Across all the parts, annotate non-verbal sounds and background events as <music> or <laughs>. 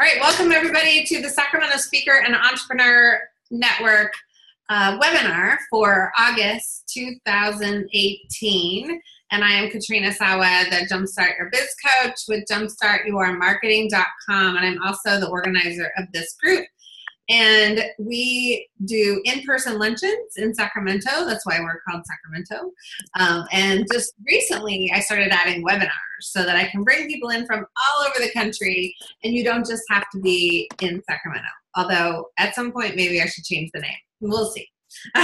All right, welcome everybody to the Sacramento Speaker and Entrepreneur Network uh, webinar for August 2018. And I am Katrina Sawa, the Jumpstart Your Biz Coach with jumpstartyourmarketing.com. And I'm also the organizer of this group. And we do in-person luncheons in Sacramento. That's why we're called Sacramento. Um, and just recently, I started adding webinars so that I can bring people in from all over the country, and you don't just have to be in Sacramento. Although at some point, maybe I should change the name. We'll see. <laughs>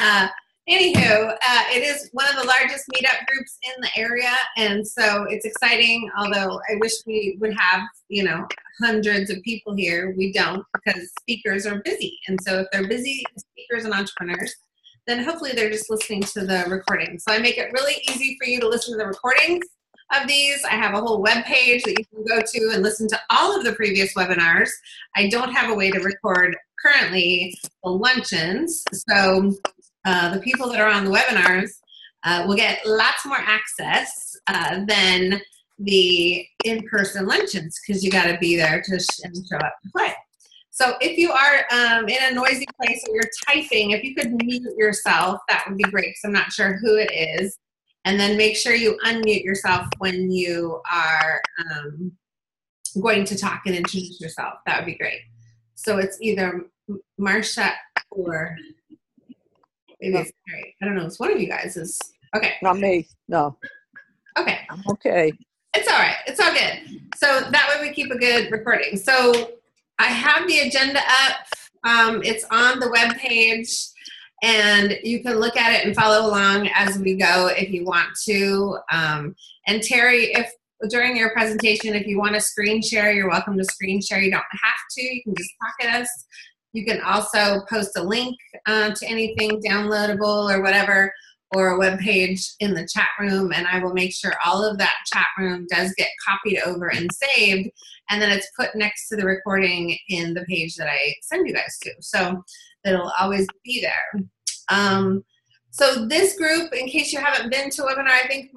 uh, Anywho, uh, it is one of the largest meetup groups in the area, and so it's exciting. Although I wish we would have, you know, hundreds of people here, we don't because speakers are busy. And so if they're busy speakers and entrepreneurs, then hopefully they're just listening to the recording. So I make it really easy for you to listen to the recordings of these. I have a whole web page that you can go to and listen to all of the previous webinars. I don't have a way to record currently the luncheons. So uh, the people that are on the webinars uh, will get lots more access uh, than the in-person luncheons because you got to be there to sh- show up to play. So if you are um, in a noisy place or you're typing, if you could mute yourself, that would be great because I'm not sure who it is. And then make sure you unmute yourself when you are um, going to talk and introduce yourself. That would be great. So it's either Marsha or Maybe it's Mary. I don't know. It's one of you guys is okay. Not me. No. Okay. I'm okay. It's all right. It's all good. So that way we keep a good recording. So I have the agenda up. Um, it's on the web page, and you can look at it and follow along as we go if you want to. Um, and Terry, if during your presentation, if you want to screen share, you're welcome to screen share. You don't have to. You can just talk at us. You can also post a link uh, to anything downloadable or whatever, or a web page in the chat room, and I will make sure all of that chat room does get copied over and saved, and then it's put next to the recording in the page that I send you guys to. So it'll always be there. Um, so this group, in case you haven't been to a webinar, I think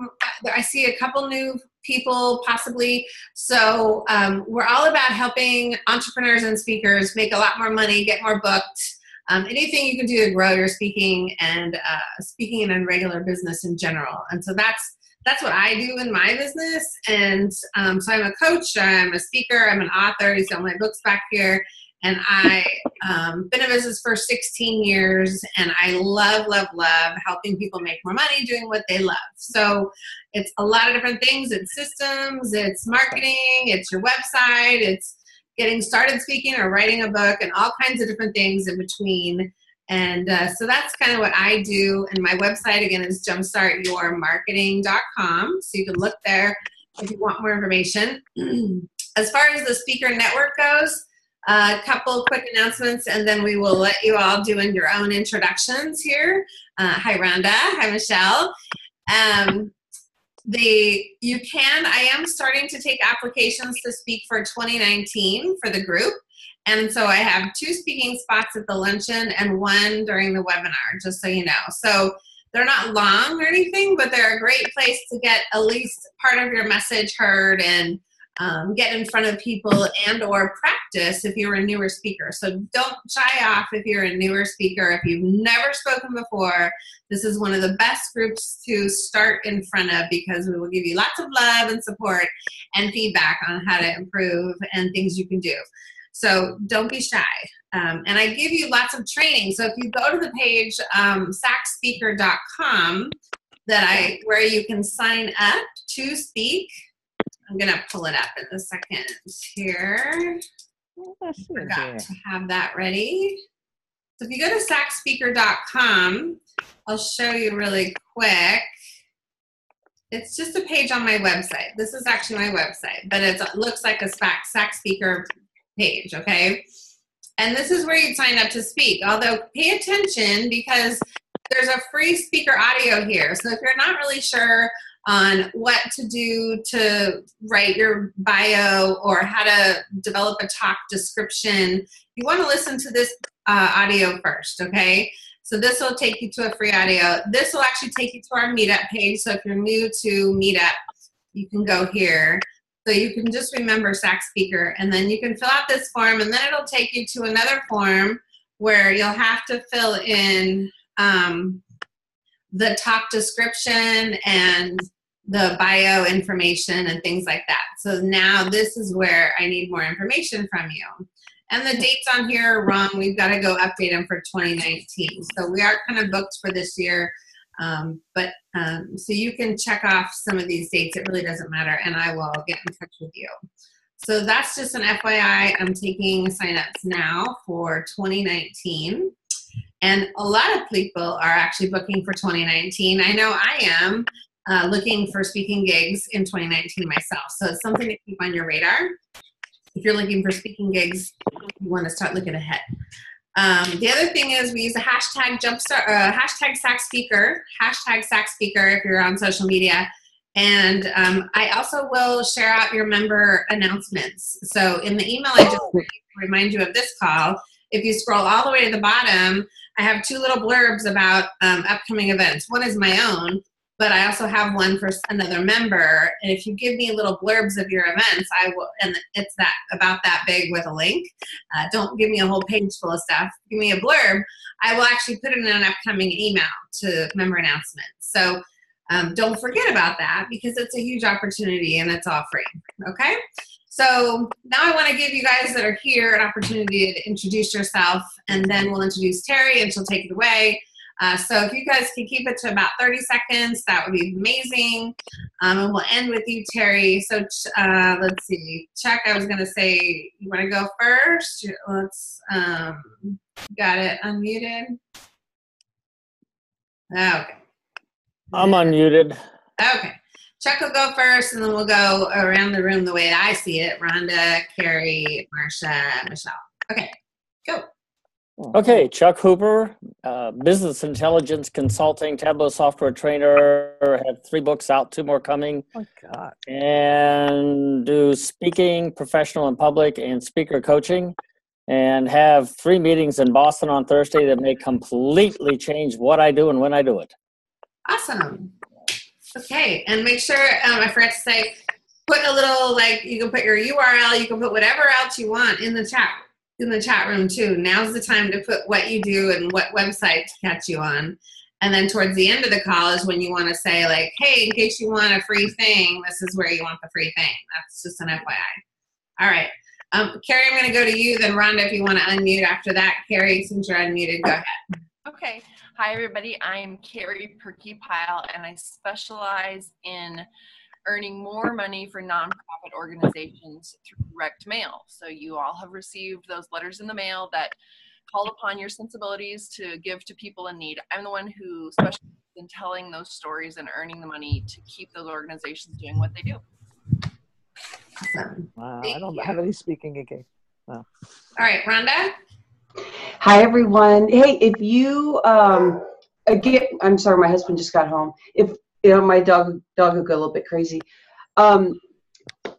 I see a couple new people possibly. So um, we're all about helping entrepreneurs and speakers make a lot more money, get more booked. Um, anything you can do to grow your speaking and uh, speaking in regular business in general. And so that's that's what I do in my business. And um, so I'm a coach, I'm a speaker, I'm an author. You see all my books back here and I um, been in business for 16 years, and I love, love, love helping people make more money doing what they love. So it's a lot of different things. It's systems, it's marketing, it's your website, it's getting started speaking or writing a book, and all kinds of different things in between. And uh, so that's kind of what I do. And my website again is jumpstartyourmarketing.com. So you can look there if you want more information. <clears throat> as far as the speaker network goes, a couple quick announcements and then we will let you all do in your own introductions here. Uh, hi Rhonda, hi Michelle. Um, the you can, I am starting to take applications to speak for 2019 for the group. And so I have two speaking spots at the luncheon and one during the webinar, just so you know. So they're not long or anything, but they're a great place to get at least part of your message heard and um, get in front of people and or practice if you're a newer speaker. So don't shy off if you're a newer speaker. If you've never spoken before this is one of the best groups to start in front of because we will give you lots of love and support and feedback on how to improve and things you can do. So don't be shy. Um, and i give you lots of training. So if you go to the page um, sacspeaker.com that i where you can sign up to speak I'm gonna pull it up in a second here. I forgot to have that ready. So if you go to sacspeaker.com, I'll show you really quick. It's just a page on my website. This is actually my website, but it looks like a Sac Speaker page, okay? And this is where you'd sign up to speak. Although pay attention because there's a free speaker audio here. So if you're not really sure on what to do to write your bio or how to develop a talk description, you want to listen to this uh, audio first, okay? So this will take you to a free audio. This will actually take you to our meetup page. So if you're new to meetup, you can go here. So you can just remember SAC speaker and then you can fill out this form and then it'll take you to another form where you'll have to fill in um, the talk description and the bio information and things like that. So now this is where I need more information from you. And the dates on here are wrong. We've got to go update them for 2019. So we are kind of booked for this year. Um, but um, so you can check off some of these dates. It really doesn't matter. And I will get in touch with you. So that's just an FYI. I'm taking signups now for 2019. And a lot of people are actually booking for 2019. I know I am uh, looking for speaking gigs in 2019 myself. So it's something to keep on your radar. If you're looking for speaking gigs, you want to start looking ahead. Um, the other thing is we use a hashtag jumpstart, uh, hashtag SAC speaker, hashtag SAC speaker if you're on social media. And um, I also will share out your member announcements. So in the email I just remind you of this call, if you scroll all the way to the bottom, I have two little blurbs about um, upcoming events. One is my own, but I also have one for another member. And if you give me little blurbs of your events, I will, and it's that about that big with a link. Uh, don't give me a whole page full of stuff. Give me a blurb. I will actually put it in an upcoming email to member announcements. So um, don't forget about that because it's a huge opportunity and it's all free. Okay. So now I want to give you guys that are here an opportunity to introduce yourself, and then we'll introduce Terry, and she'll take it away. Uh, so if you guys can keep it to about 30 seconds, that would be amazing. Um, and we'll end with you, Terry. So uh, let's see. Chuck, I was going to say, you want to go first? Let's, um, got it unmuted? Okay. I'm unmuted. Okay. Chuck will go first, and then we'll go around the room the way I see it. Rhonda, Carrie, Marcia, Michelle. Okay, go. Okay, Chuck Hooper, uh, business intelligence consulting, Tableau software trainer. Have three books out, two more coming. Oh my God. And do speaking, professional and public, and speaker coaching. And have three meetings in Boston on Thursday that may completely change what I do and when I do it. Awesome. Okay, and make sure, um, I forgot to say, put a little, like, you can put your URL, you can put whatever else you want in the chat in the chat room too. Now's the time to put what you do and what website to catch you on. And then towards the end of the call is when you want to say like, hey, in case you want a free thing, this is where you want the free thing. That's just an FYI. All right. Um, Carrie, I'm going to go to you. Then Rhonda, if you want to unmute after that. Carrie, since you're unmuted, go ahead. Okay. Hi, everybody. I'm Carrie Perky Pile, and I specialize in earning more money for nonprofit organizations through direct mail. So you all have received those letters in the mail that call upon your sensibilities to give to people in need. I'm the one who specializes in telling those stories and earning the money to keep those organizations doing what they do. Awesome. Wow, Thank I don't you. have any speaking again. All right, Rhonda. Hi, everyone. Hey, if you um, again, I'm sorry, my husband just got home. If you know, my dog dog will go a little bit crazy. Um,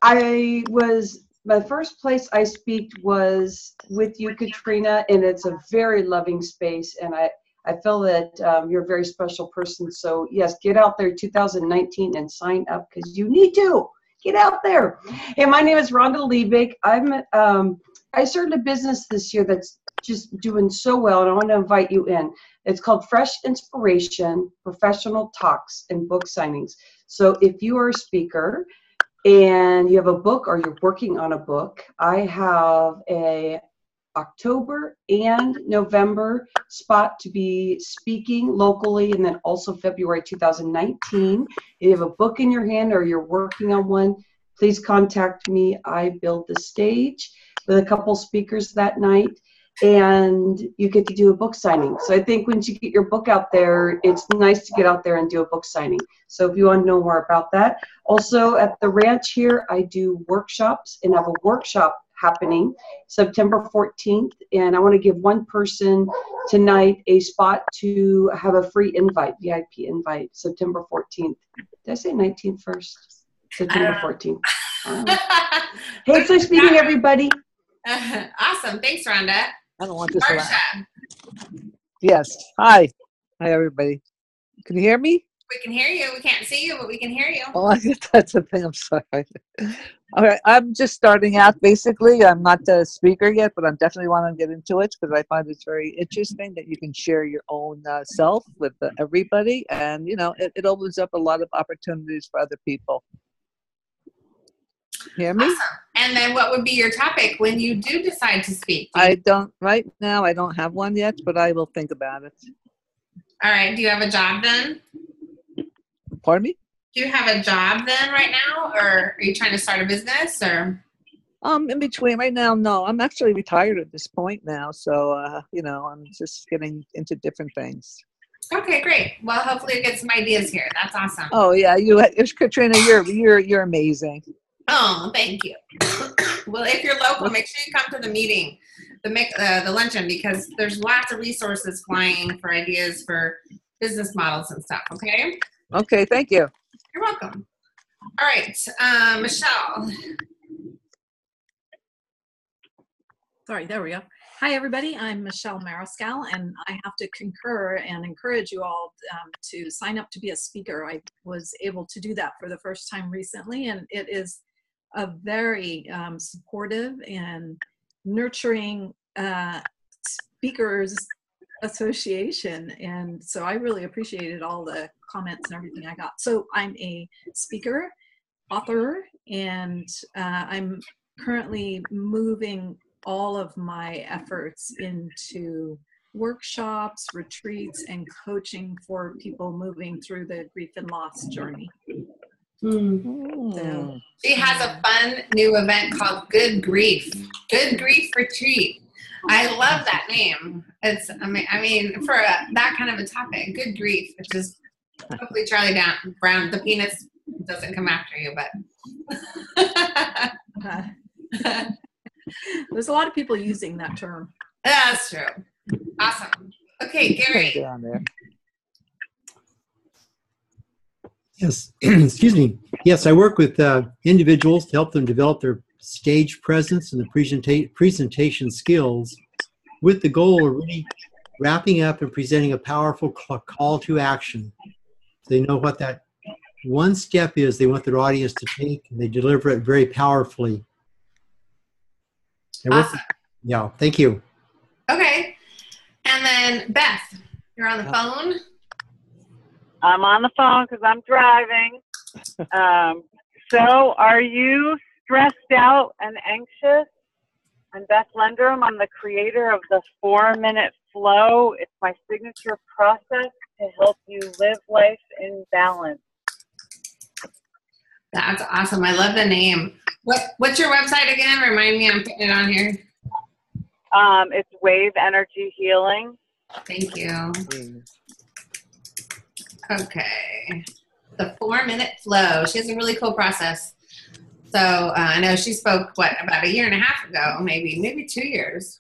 I was my first place I speak was with you, Katrina, and it's a very loving space, and I. I feel that um, you're a very special person. So yes, get out there 2019 and sign up because you need to get out there. Hey, my name is Rhonda Liebig. I'm um, I started a business this year that's just doing so well, and I want to invite you in. It's called Fresh Inspiration Professional Talks and Book Signings. So if you are a speaker and you have a book or you're working on a book, I have a October and November spot to be speaking locally, and then also February 2019. If you have a book in your hand or you're working on one, please contact me. I build the stage with a couple speakers that night and you get to do a book signing. So I think once you get your book out there, it's nice to get out there and do a book signing. So if you want to know more about that, also at the ranch here, I do workshops and have a workshop happening September 14th. And I want to give one person tonight a spot to have a free invite, VIP invite, September 14th. Did I say 19th first? September Uh, 14th. Um, hey, so speaking, everybody. <laughs> awesome. Thanks, Rhonda. I don't want this. Yes. Hi. Hi, everybody. Can you hear me? We can hear you. We can't see you, but we can hear you. Oh, <laughs> I guess that's the thing. I'm sorry. All right, I'm just starting out. Basically, I'm not the speaker yet, but I am definitely want to get into it because I find it's very interesting that you can share your own uh, self with uh, everybody, and you know, it, it opens up a lot of opportunities for other people. Hear me? Awesome. And then what would be your topic when you do decide to speak? Do you- I don't right now. I don't have one yet, but I will think about it. All right. Do you have a job then? Pardon me? Do you have a job then right now, or are you trying to start a business? Or Um, in between right now, no. I'm actually retired at this point now, so uh, you know, I'm just getting into different things. okay, great. Well, hopefully you get some ideas here. That's awesome. Oh yeah, you, Katrina, you're you're you're amazing. Oh, thank you. well, if you're local, make sure you come to the meeting, the mic- uh, the luncheon, because there's lots of resources flying for ideas for business models and stuff. Okay. Okay, thank you. You're welcome. All right, uh, Michelle. Sorry, there we go. Hi, everybody. I'm Michelle Mariscal, and I have to concur and encourage you all um, to sign up to be a speaker. I was able to do that for the first time recently, and it is a very um, supportive and nurturing uh, speakers association. And so I really appreciated all the comments and everything I got. So I'm a speaker, author, and uh, I'm currently moving all of my efforts into workshops, retreats, and coaching for people moving through the grief and loss journey. Mm. She has a fun new event called Good Grief. Good Grief Retreat. I love that name. It's I mean I mean for a, that kind of a topic, Good Grief, which is hopefully Charlie Down, Brown. The Peanuts doesn't come after you, but Uh, <laughs> there's a lot of people using that term. that's true. Awesome. Okay, Gary. Get on there. Yes, <clears throat> excuse me. Yes, I work with uh, individuals to help them develop their stage presence and the presenta- presentation skills with the goal of really wrapping up and presenting a powerful call to action. They know what that one step is they want their audience to take, and they deliver it very powerfully. I work- Awesome. yeah, thank you. Okay. And then Beth, you're on the phone. I'm on the phone because I'm driving. <laughs> Um, so, are you stressed out and anxious? I'm Beth Lenderum. I'm the creator of the Four Minute Flow. It's my signature process to help you live life in balance. That's awesome. I love the name. What What's your website again? Remind me. I'm putting it on here. Um, it's Wave Energy Healing. Thank you. Okay. The four minute flow. She has a really cool process. So uh, I know she spoke what about a year and a half ago, maybe maybe two years.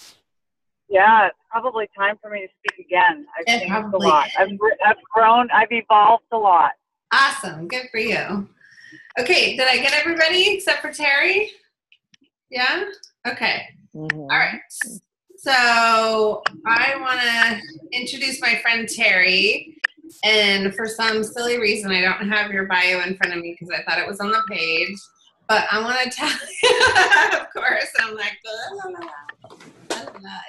Yeah, it's probably time for me to speak again. I've It changed a lot. I've, I've grown. I've evolved a lot. Awesome. Good for you. Okay. Did I get everybody except for Terry? Yeah. Okay. Mhm. All right. So I want to introduce my friend Terry. And for some silly reason, I don't have your bio in front of me because I thought it was on the page. But I want to <laughs> tell you, of course, I'm like, "La, la, la, la, la."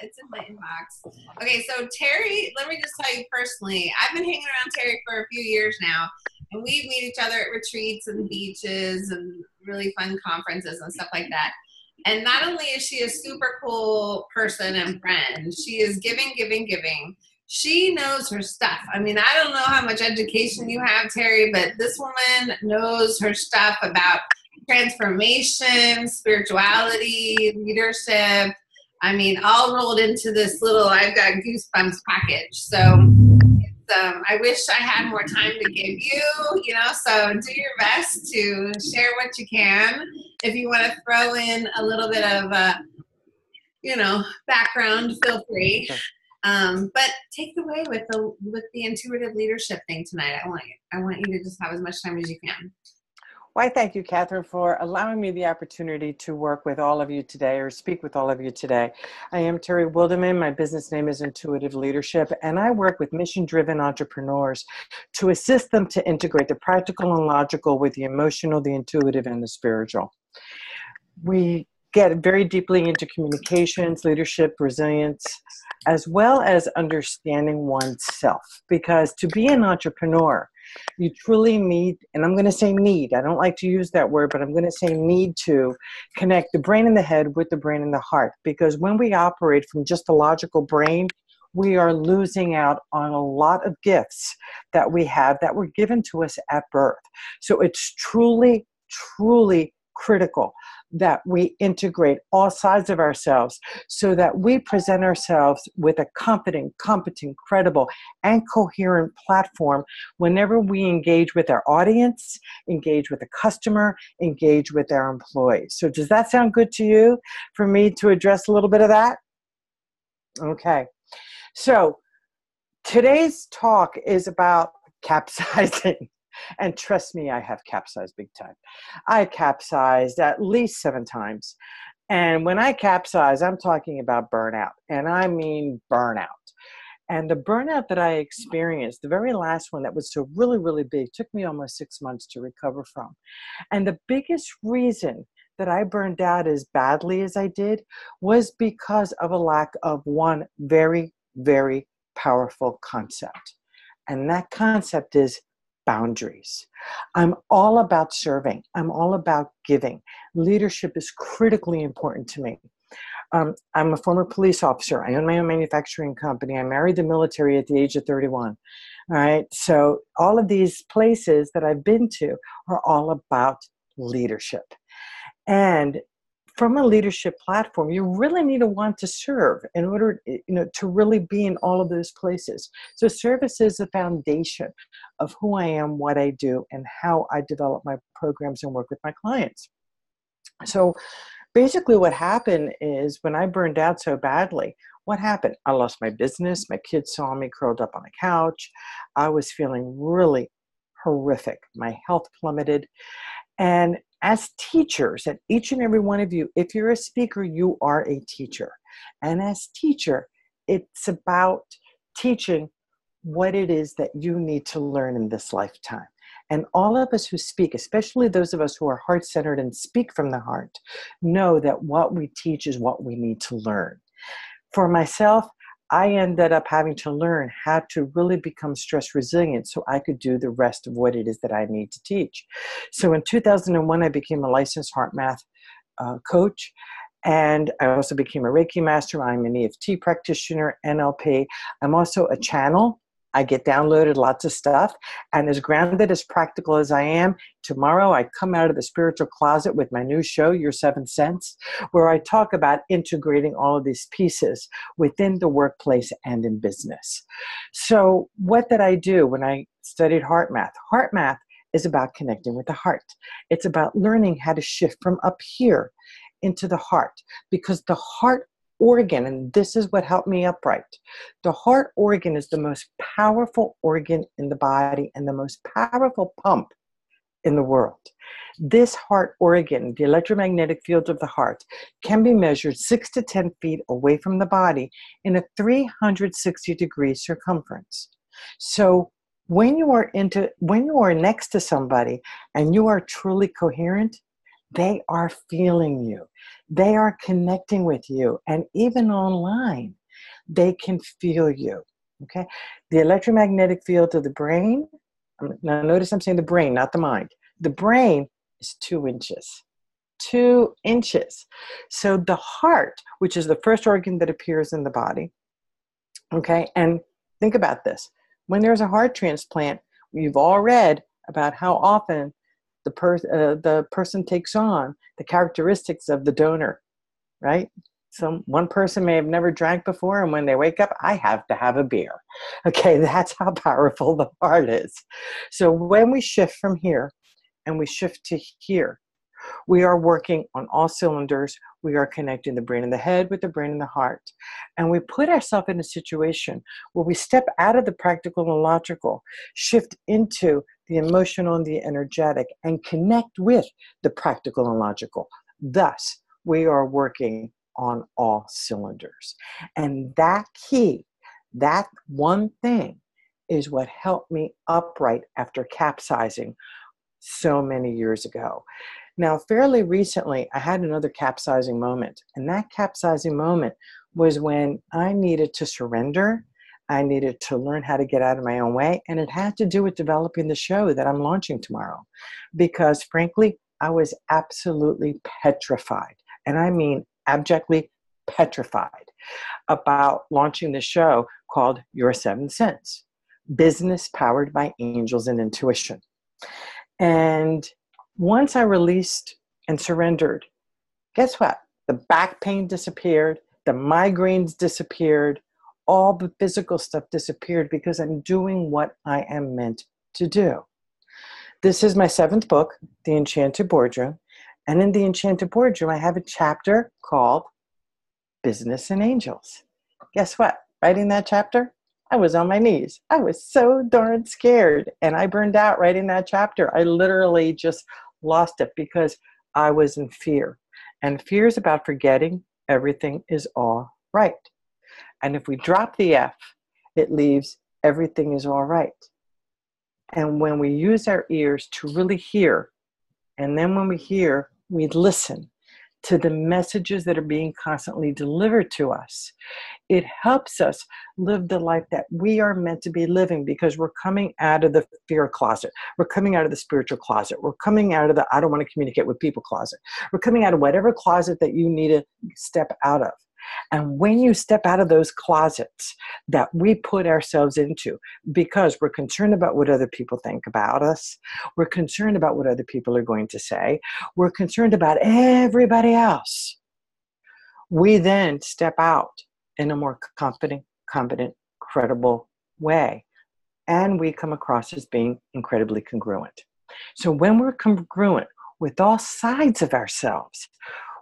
it's in my inbox. Okay, so Terry, let me just tell you personally, I've been hanging around Terry for a few years now. And we meet each other at retreats and beaches and really fun conferences and stuff like that. And not only is she a super cool person and friend, she is giving, giving, giving. She knows her stuff. I mean, I don't know how much education you have, Terry, but this woman knows her stuff about transformation, spirituality, leadership. I mean, all rolled into this little I've got goosebumps package. So um, I wish I had more time to give you, you know, so do your best to share what you can if you want to throw in a little bit of uh, you know background feel free um, but take it away with the with the intuitive leadership thing tonight i want you i want you to just have as much time as you can Why, thank you, Catherine, for allowing me the opportunity to work with all of you today or speak with all of you today. I am Terry Wildemann. My business name is Intuitive Leadership, and I work with mission driven entrepreneurs to assist them to integrate the practical and logical with the emotional, the intuitive, and the spiritual. We get very deeply into communications, leadership, resilience, as well as understanding oneself. Because to be an entrepreneur, you truly need, and I'm going to say need, I don't like to use that word, but I'm going to say need to connect the brain and the head with the brain and the heart. Because when we operate from just a logical brain, we are losing out on a lot of gifts that we have that were given to us at birth. So it's truly, truly critical that we integrate all sides of ourselves so that we present ourselves with a confident, competent, credible, and coherent platform whenever we engage with our audience, engage with a customer, engage with our employees. So, does that sound good to you for me to address a little bit of that? Okay. So, today's talk is about <laughs> capsizing. And trust me, I have capsized big time. I capsized at least seven times. And when I capsize, I'm talking about burnout. And I mean burnout. And the burnout that I experienced, the very last one that was so really, really big, took me almost six months to recover from. And the biggest reason that I burned out as badly as I did was because of a lack of one very, very powerful concept. And that concept is boundaries. I'm all about serving, I'm all about giving. Leadership is critically important to me. Um, I'm a former police officer. I own my own manufacturing company. I married the military at the age of 31. All right. So, all of these places that I've been to are all about leadership. And from a leadership platform you really need to want to serve in order eh, you know to really be in all of those places. So service is the foundation of who i am what i do and how i develop my programs and work with my clients. So basically what happened is when i burned out so badly what happened? I lost my business my kids saw me curled up on the couch. I was feeling really horrific. My health plummeted. And as teachers, and each and every one of you, if you're a speaker, you are a teacher. And as teacher, it's about teaching what it is that you need to learn in this lifetime. And all of us who speak, especially those of us who are heart centered and speak from the heart, know that what we teach is what we need to learn. For myself, I ended up having to learn how to really become stress resilient so I could do the rest of what it is that I need to teach. So in 2001, I became a licensed HeartMath uh, coach. And I also became a Reiki master. I'm an EFT practitioner, NLP. I'm also a channel I get downloaded lots of stuff. And as grounded, as practical as I am, tomorrow I come out of the spiritual closet with my new show, Your Seventh Sense, where I talk about integrating all of these pieces within the workplace and in business. So, what did I do when I studied HeartMath? Heart math is about connecting with the heart, it's about learning how to shift from up here into the heart because the heart organ, and this is what helped me upright. The heart organ is the most powerful organ in the body and the most powerful pump in the world. This heart organ, the electromagnetic field of the heart, can be measured six to 10 feet away from the body in a 360 degree circumference. So when you are into when you are next to somebody and you are truly coherent, they are feeling you. They are connecting with you. And even online, they can feel you. Okay? The electromagnetic field of the brain, um, now notice I'm saying the brain, not the mind. The brain is two inches. Two inches. So the heart, which is the first organ that appears in the body, okay, and think about this. When there's a heart transplant, you've all read about how often the, per, uh, the person takes on the characteristics of the donor, right? Some one person may have never drank before, and when they wake up, I have to have a beer. <laughs> Okay, that's how powerful the heart is. So when we shift from here and we shift to here, we are working on all cylinders. We are connecting the brain and the head with the brain and the heart. And we put ourselves in a situation where we step out of the practical and logical, shift into the emotional, and the energetic, and connect with the practical and logical. Thus, we are working on all cylinders. And that key, that one thing, is what helped me upright after capsizing so many years ago. Now, fairly recently, I had another capsizing moment. And that capsizing moment was when I needed to surrender. I needed to learn how to get out of my own way. And it had to do with developing the show that I'm launching tomorrow. Because frankly, I was absolutely petrified. And I mean abjectly petrified about launching the show called Your Seventh Sense Business Powered by Angels and Intuition. And once I released and surrendered, guess what? The back pain disappeared, the migraines disappeared, all the physical stuff disappeared because I'm doing what I am meant to do. This is my seventh book, The Enchanted Boardroom. And in The Enchanted Boardroom, I have a chapter called Business and Angels. Guess what? Writing that chapter, I was on my knees. I was so darn scared. And I burned out writing that chapter. I literally just lost it because I was in fear. And fear is about forgetting everything is all right. And if we drop the F, it leaves everything is all right. And when we use our ears to really hear, and then when we hear, we listen to the messages that are being constantly delivered to us. It helps us live the life that we are meant to be living because we're coming out of the fear closet. We're coming out of the spiritual closet. We're coming out of the I don't want to communicate with people closet. We're coming out of whatever closet that you need to step out of. And when you step out of those closets that we put ourselves into because we're concerned about what other people think about us, we're concerned about what other people are going to say, we're concerned about everybody else, we then step out in a more confident, competent, credible way. And we come across as being incredibly congruent. So when we're congruent with all sides of ourselves,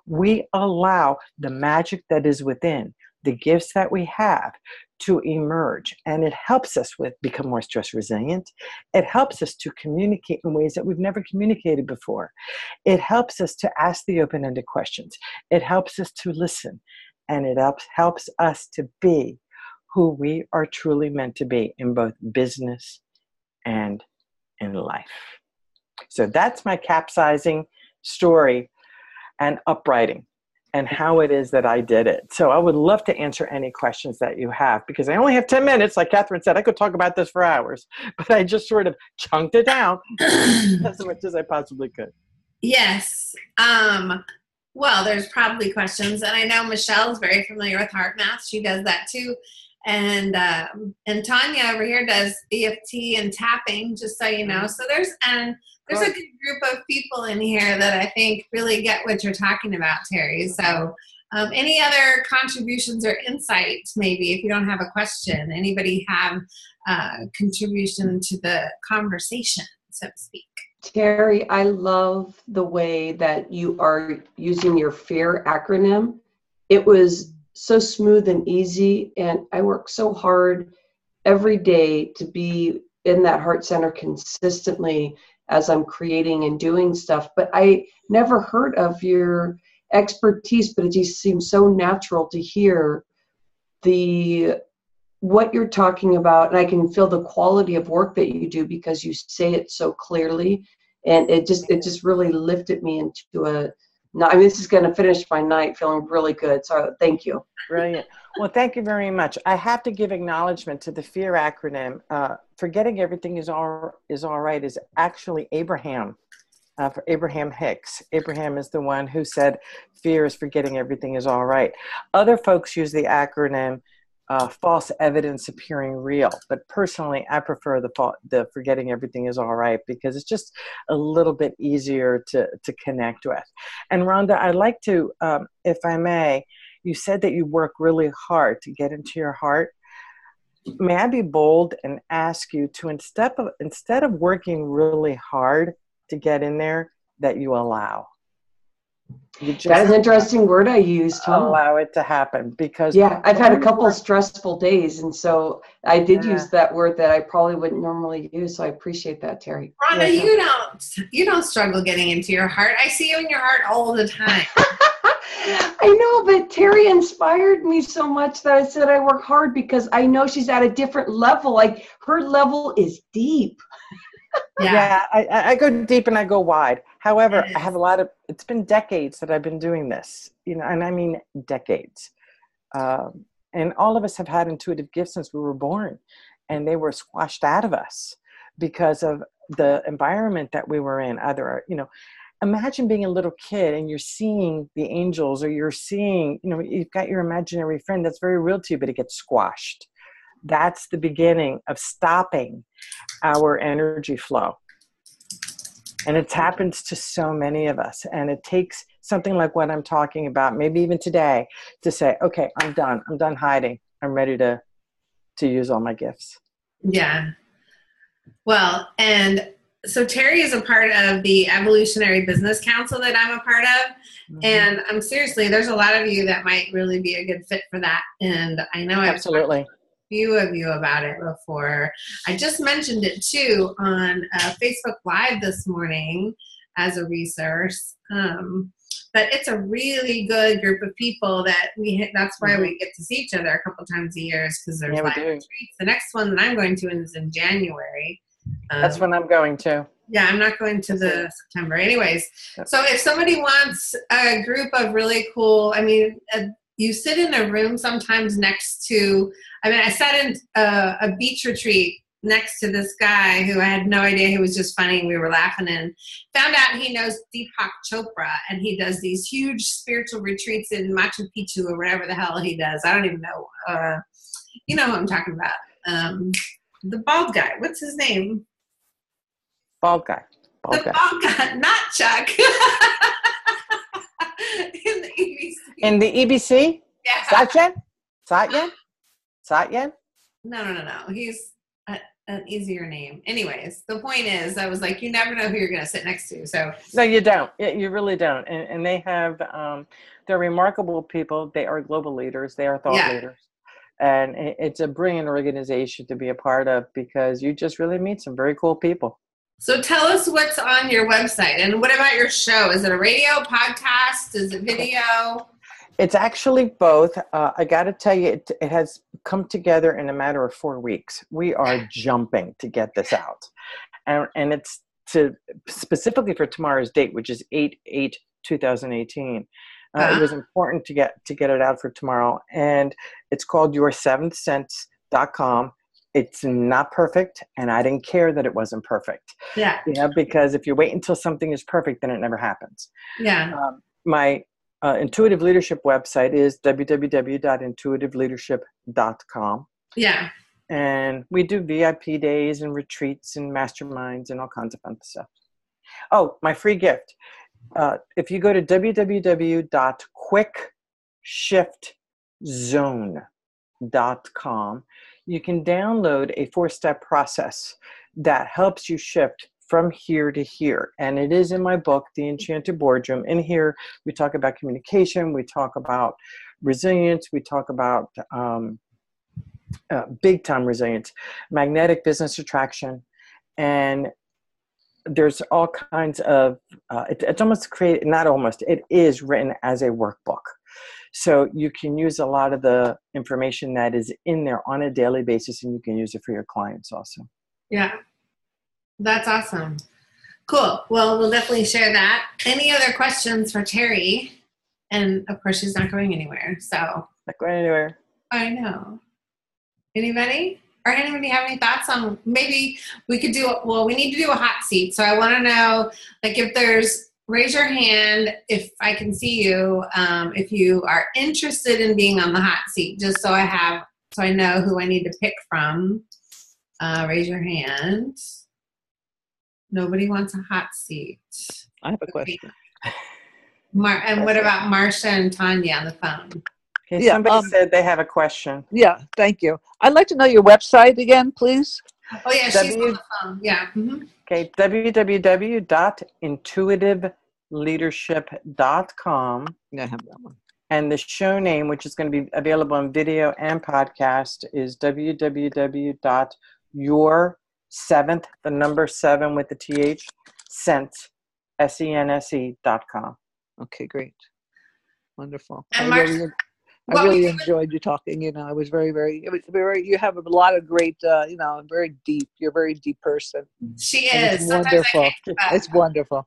we allow the magic that is within, the gifts that we have to emerge. And it helps us with become more stress resilient. It helps us to communicate in ways that we've never communicated before. It helps us to ask the open-ended questions. It helps us to listen. And it helps helps us to be who we are truly meant to be in both business and in life. So that's my capsizing story and upwriting and how it is that I did it. So I would love to answer any questions that you have because I only have 10 minutes. Like Catherine said, I could talk about this for hours, <laughs> but I just sort of chunked it down <clears throat> as much as I possibly could. Yes. Um, well, there's probably questions, and I know Michelle's very familiar with HeartMath. She does that too, and uh, and Tanya over here does EFT and tapping. Just so you know, mm-hmm. so there's and there's a good group of people in here that I think really get what you're talking about, Terry. So, um, any other contributions or insights, maybe, if you don't have a question? Anybody have a uh, contribution to the conversation, so to speak? Terry, I love the way that you are using your FEAR acronym. It was so smooth and easy, and I work so hard every day to be in that heart center consistently as I'm creating and doing stuff. But I never heard of your expertise, but it just seems so natural to hear the what you're talking about and i can feel the quality of work that you do because you say it so clearly and it just it just really lifted me into a I mean, this is going to finish my night feeling really good. So thank you. Brilliant. Well, thank you very much. I have to give acknowledgement to the FEAR acronym. Uh, forgetting everything is all is all right is actually Abraham. Uh, for Abraham Hicks. Abraham is the one who said, "Fear is forgetting everything is all right." Other folks use the acronym uh, false evidence appearing real. But personally, I prefer the the forgetting everything is all right because it's just a little bit easier to to connect with. And Rhonda, I'd like to, um, if I may, you said that you work really hard to get into your heart. May I be bold and ask you to instead of instead of working really hard to get in there, that you allow You just That is an interesting word I used, huh? allow it to happen because Yeah, I've had a couple of stressful days, and so I did Yeah. use that word that I probably wouldn't normally use. So I appreciate that, Terry. Rhonda, Yeah. you don't you don't struggle getting into your heart. I see you in your heart all the time. <laughs> <laughs> I know, but Terry inspired me so much that I said I work hard because I know she's at a different level. Like her level is deep. <laughs> Yeah. Yeah, I, I I go deep and I go wide. However, I have a lot of. It's been decades that I've been doing this, you know, and I mean decades. Um, and all of us have had intuitive gifts since we were born, and they were squashed out of us because of the environment that we were in. Either, you know, imagine being a little kid and you're seeing the angels, or you're seeing, you know, you've got your imaginary friend that's very real to you, but it gets squashed. That's the beginning of stopping our energy flow. And it happens to so many of us. And it takes something like what I'm talking about, maybe even today, to say, okay, I'm done. I'm done hiding. I'm ready to to use all my gifts. Yeah. Well, and so Terry is a part of the Evolutionary Business Council that I'm a part of. And I'm seriously, there's a lot of you that might really be a good fit for that. And I know I've talked a few of you about it before. I just mentioned it too on uh, Facebook Live this morning as a resource. Um, but it's a really good group of people that we. That's why we get to see each other a couple times a year because there's Mm-hmm. Yeah, live retreats. The next one that I'm going to is in January. Um, That's when I'm going to. yeah, I'm not going to the September. Anyways, so if somebody wants a group of really cool, I mean, uh, you sit in a room sometimes next to, I mean, I sat in a, a beach retreat next to this guy who I had no idea he was just funny and we were laughing and found out he knows Deepak Chopra and he does these huge spiritual retreats in Machu Picchu or whatever the hell he does. I don't even know. Uh, you know who I'm talking about. Um, the bald guy. What's his name? Bald guy. Bald the guy. bald guy, <laughs> not Chuck. <laughs> in the EBC. In the EBC? yeah. Satyen? Satyen? Satyen? No, no, no, no. He's a, an easier name. Anyways, the point is, I was like, you never know who you're going to sit next to. So, No, you don't. You really don't. And, and they have, um, they're remarkable people. They are global leaders. They are thought Yeah. leaders. And it's a brilliant organization to be a part of because you just really meet some very cool people. so tell us what's on your website and what about your show? Is it a radio podcast? Is it video? It's actually both. Uh, I got to tell you, it, it has come together in a matter of four weeks. We are <laughs> jumping to get this out. And, and it's to specifically for tomorrow's date, which is 8 8 2018. Uh, it was important to get to get it out for tomorrow, and it's called Your Seventh Sense.com. It's not perfect, and I didn't care that it wasn't perfect. Yeah. You know, because if you wait until something is perfect, then it never happens. Yeah. Um, my uh, intuitive leadership website is www.intuitiveleadership.com. Yeah. And we do VIP days and retreats and masterminds and all kinds of fun stuff. Oh, my free gift. Uh, if you go to www.quickshiftzone.com, you can download a four step process that helps you shift from here to here. And it is in my book, The Enchanted Boardroom. In here, we talk about communication, we talk about resilience, we talk about um, uh, big time resilience, magnetic business attraction, and there's all kinds of uh, it, it's almost created not almost it is written as a workbook so you can use a lot of the information that is in there on a daily basis and you can use it for your clients also Yeah. That's awesome. Cool. Well, we'll definitely share that. Any other questions for Terry? And of course, she's not going anywhere. So not going anywhere I know. Anybody? Or anybody have any thoughts on maybe we could do well, we need to do a hot seat. So I want to know like if there's raise your hand if I can see you, um, if you are interested in being on the hot seat, just so I have so I know who I need to pick from. Uh, raise your hand. Nobody wants a hot seat. I have a question. Mar- and what about Marcia and Tanya on the phone? Okay Yeah, somebody um, said they have a question Yeah, thank you. I'd like to know your website again, please. Oh yeah, she's on the phone. Yeah. mhm. okay www.intuitiveleadership.com. Yeah, I have that one. And the show name, which is going to be available on video and podcast, is www.your7th, the number seven with the TH, sent, S-E-N-S-E dot com. Okay, great. Wonderful. And Mark, I really enjoyed you talking. You know, I was very, very, it was very, you have a lot of great, uh, you know, very deep, you're a very deep person. She is. It's wonderful. can't keep up. It's wonderful.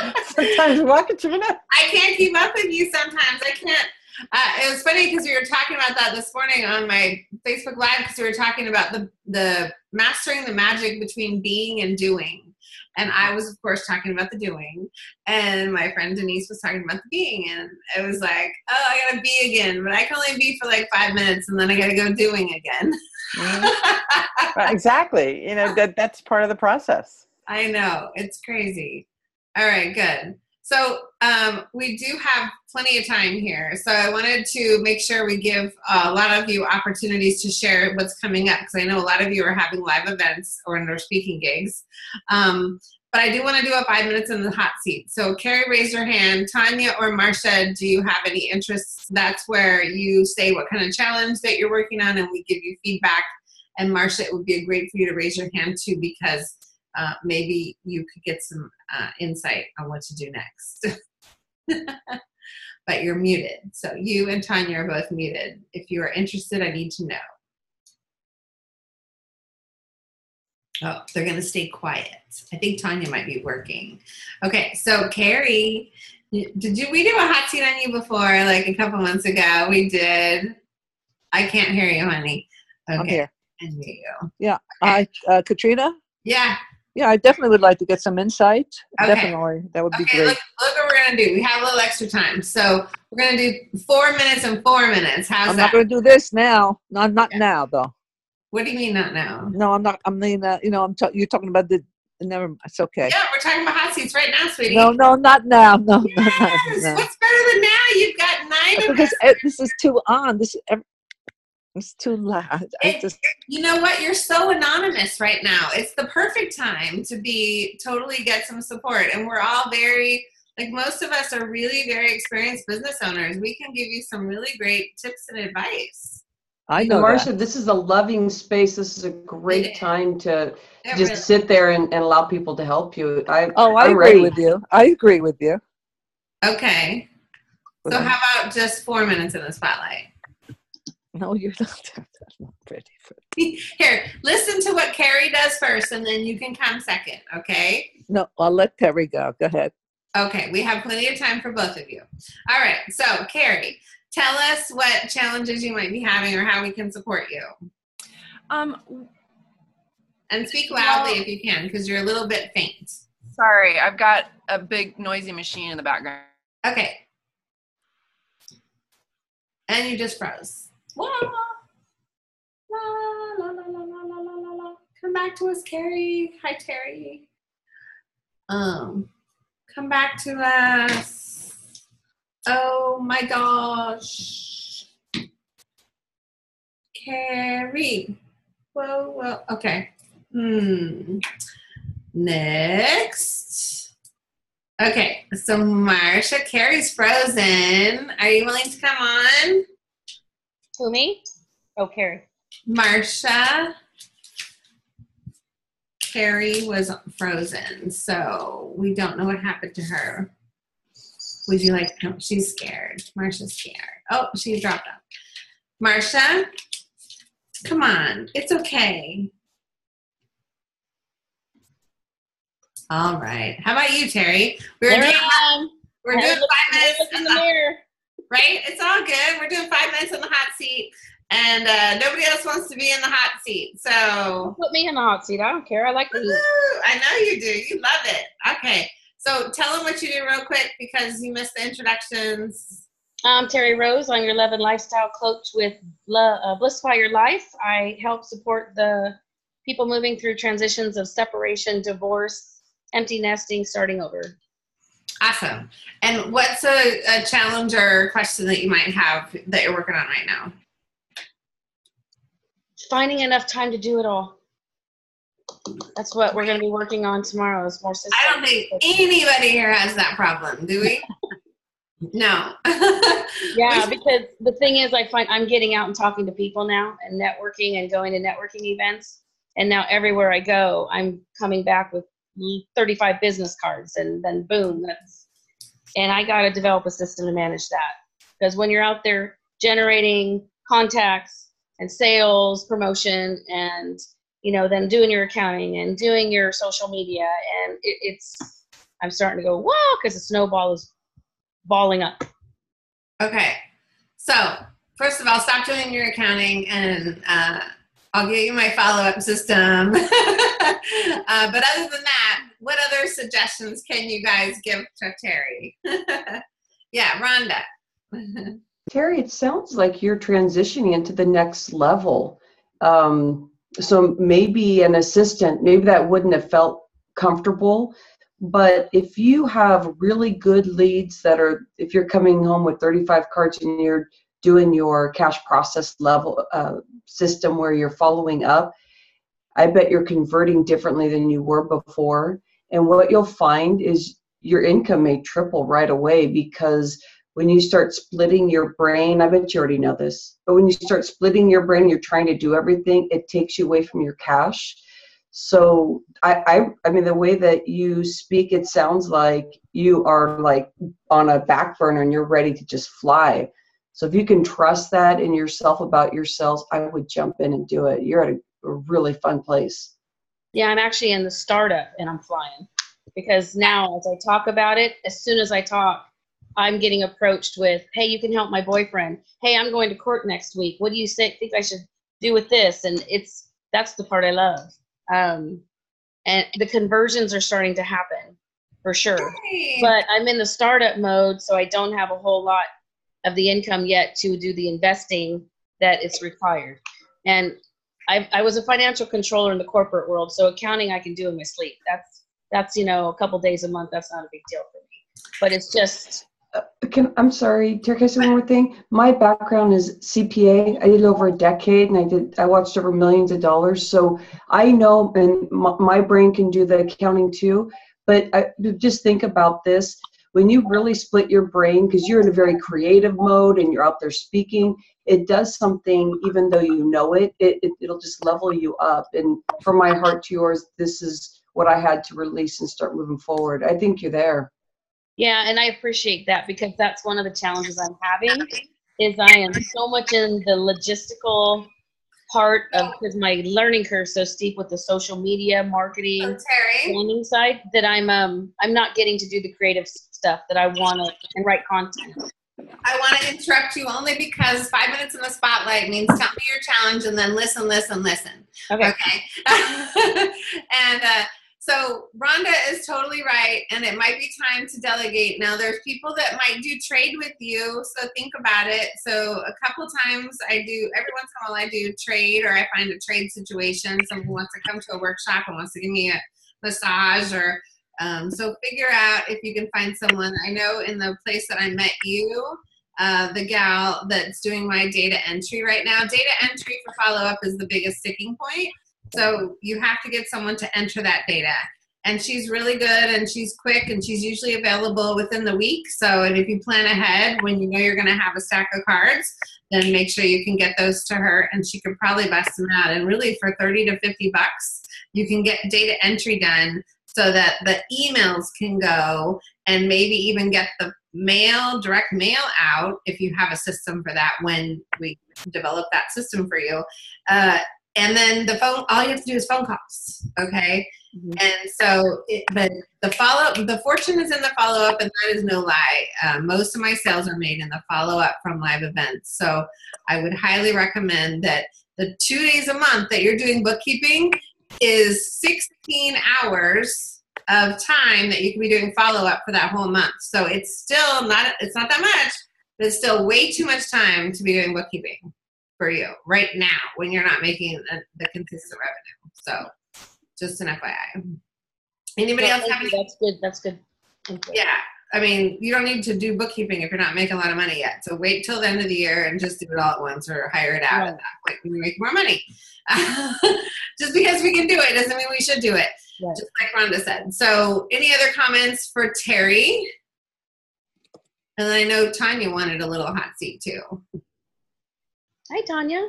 <laughs> Sometimes what, Katrina? I can't keep up with you sometimes. I can't. Uh, it was funny because we were talking about that this morning on my Facebook Live because we were talking about the the mastering the magic between being and doing, and I was of course talking about the doing, and my friend Denise was talking about the being, and it was like, oh, I gotta be again, but I can only be for like five minutes, and then I gotta go doing again. Mm-hmm. <laughs> Right, exactly. You know, that that's part of the process. I know it's crazy. All right, good. So um, we do have plenty of time here. So I wanted to make sure we give a lot of you opportunities to share what's coming up because I know a lot of you are having live events or are speaking gigs. Um, but I do want to do a five minutes in the hot seat. So Carrie, raise your hand. Tanya or Marcia, do you have any interests? That's where you say what kind of challenge that you're working on, and we give you feedback. And Marcia, it would be great for you to raise your hand too because uh, maybe you could get some uh, insight on what to do next. <laughs> but you're muted. So you and Tanya are both muted. If you are interested, I need to know. Oh, they're going to stay quiet. I think Tanya might be working. Okay, so Carrie, did you we do a hot seat on you before, like a couple months ago? We did. I can't hear you, honey. Okay, I'm here. I hear you. Yeah. I, uh, Katrina? Yeah. Yeah, I definitely would like to get some insight. Okay. Definitely. That would be Okay, great. look, look what we're gonna do. We have a little extra time, so we're gonna do four minutes and four minutes. How's I'm that? not going to do this now. No, not Yeah. now, though. what do you mean not now? No, I'm not. I mean, uh, you know, I'm. ta- you're talking about the. Never. It's okay. Yeah, we're talking about hot seats right now, sweetie. No, no, not now. No, no, no, Yes. What's better than now? You've got nine of Because us. this is too on. This is. It's too loud. I just. You know what? You're so anonymous right now. It's the perfect time to be totally get some support, and we're all very like most of us are really very experienced business owners. We can give you some really great tips and advice. I know Marcia, that. this is a loving space. This is a great is. time to It just really- sit there and, and allow people to help you. I, Oh, I I'm agree ready. with you. I agree with you. Okay. So how about just four minutes in the spotlight? No, you're <laughs> not. I'm not ready for. Here, listen to what Carrie does first, and then you can come second, okay? No, I'll let Terry go. Go ahead. Okay, we have plenty of time for both of you. All right, so Carrie, tell us what challenges you might be having or how we can support you. Um, And speak loudly Well- if you can, because you're a little bit faint. sorry, I've got a big noisy machine in the background. Okay. And you just froze. La, la, la, la, la, la, la, la, la. Come back to us, Carrie. Hi, Terry. Um, come back to us. Oh my gosh. Carrie. Whoa, whoa. Okay. Hmm. Next. Okay, so Marsha, Carrie's frozen. Are you willing to come on? Who me? Oh, Carrie. Marsha. Carrie was frozen, so we don't know what happened to her. Would you like to come? She's scared. Marsha's scared. Oh, she dropped out. Marsha, come on. It's okay. All right. How about you, Terry? We're There doing, I am. we're doing five minutes in in the the mirror. Right? It's all good. We're doing five minutes in the hot seat, and uh, nobody else wants to be in the hot seat. So Put me in the hot seat. I don't care. I like the. I know you do. You love it. Okay. So tell them what you do real quick because you missed the introductions. I'm Terry Rose. I'm your love and lifestyle coach with Lo- uh, Your Life. I help support the people moving through transitions of separation, divorce, empty nesting, starting over. Awesome. And what's a, a challenge or question that you might have that you're working on right now? Finding enough time to do it all. That's what we're going to be working on tomorrow. Is more systems. I don't think anybody here has that problem, do we? <laughs> no. <laughs> Yeah, because the thing is, I find I'm getting out and talking to people now and networking and going to networking events. And now everywhere I go, I'm coming back with 35 business cards, and then boom, that's. And I got to develop a system to manage that because when you're out there generating contacts and sales, promotion, and you know, then doing your accounting and doing your social media, and it, it's. I'm starting to go whoa because the snowball is balling up. Okay. So, first of all, stop doing your accounting and uh, I'll give you my follow up system. <laughs> uh, but other than that, what other suggestions can you guys give to Terry? <laughs> yeah, Rhonda. Terry, it sounds like you're transitioning into the next level. Um, so maybe an assistant, maybe that wouldn't have felt comfortable. But if you have really good leads that are, if you're coming home with 35 cards and you're doing your cash process level uh, system where you're following up, I bet you're converting differently than you were before. And what you'll find is your income may triple right away because when you start splitting your brain, I bet you already know this, but when you start splitting your brain, you're trying to do everything, it takes you away from your cash. So I, I, I mean, the way that you speak, it sounds like you are like on a back burner and you're ready to just fly. So if you can trust that in yourself about yourselves, I would jump in and do it. You're at a, a really fun place. Yeah, I'm actually in the startup and I'm flying because now as I talk about it, as soon as I talk, I'm getting approached with, "Hey, you can help my boyfriend. Hey, I'm going to court next week. What do you say, think I should do with this?" And it's that's the part I love. Um, and the conversions are starting to happen for sure. But I'm in the startup mode, so I don't have a whole lot of the income yet to do the investing that is required. And I, I was a financial controller in the corporate world, so accounting I can do in my sleep. That's that's you know a couple days a month. That's not a big deal for me. But it's just Uh, Can, I'm sorry, Terry, can I say one more thing? My background is CPA. I did over a decade and I did, I watched over millions of dollars. So I know, and my, my brain can do the accounting too. But I, just think about this. When you really split your brain, because you're in a very creative mode and you're out there speaking, it does something, even though you know it, it, it it'll just level you up. And from my heart to yours, this is what I had to release and start moving forward. I think you're there. Yeah, and I appreciate that because that's one of the challenges I'm having is I am so much in the logistical part of because my learning curve so steep with the social media marketing So, Terry, planning side that I'm um I'm not getting to do the creative stuff that I want to and write content. I want to interrupt you only because five minutes in the spotlight means tell me your challenge and then listen, listen, listen. Okay. Okay. <laughs> and uh, so Rhonda is totally right, and it might be time to delegate. Now, there's people that might do trade with you, so think about it. So, a couple times I do, every once in a while, I do trade, or I find a trade situation. Someone wants to come to a workshop and wants to give me a massage, or um, so figure out if you can find someone. I know in the place that I met you, uh, the gal that's doing my data entry right now. Data entry for follow up is the biggest sticking point. So you have to get someone to enter that data. And she's really good and she's quick and she's usually available within the week. So, and if you plan ahead when you know you're going to have a stack of cards, then make sure you can get those to her and she can probably bust them out. And really, for 30 to 50 bucks, you can get data entry done so that the emails can go and maybe even get the mail, direct mail out if you have a system for that when we develop that system for you. Uh, and then the phone, all you have to do is phone calls, okay? And so, it, but the follow up, the fortune is in the follow up, and that is no lie. Uh, most of my sales are made in the follow up from live events. So I would highly recommend that the two days a month that you're doing bookkeeping is 16 hours of time that you can be doing follow up for that whole month. So it's still not, it's not that much, but it's still way too much time to be doing bookkeeping for you right now when you're not making the, the consistent revenue. So just an FYI. Anybody Well, else have any? That's good. That's good. Yeah. I mean, you don't need to do bookkeeping if you're not making a lot of money yet. So wait till the end of the year and just do it all at once or hire it out at that point when you make more money. <laughs> just because we can do it doesn't mean we should do it. Right. Just like Rhonda said. So any other comments for Terry? And then I know Tanya wanted a little hot seat too. Hi, Tanya.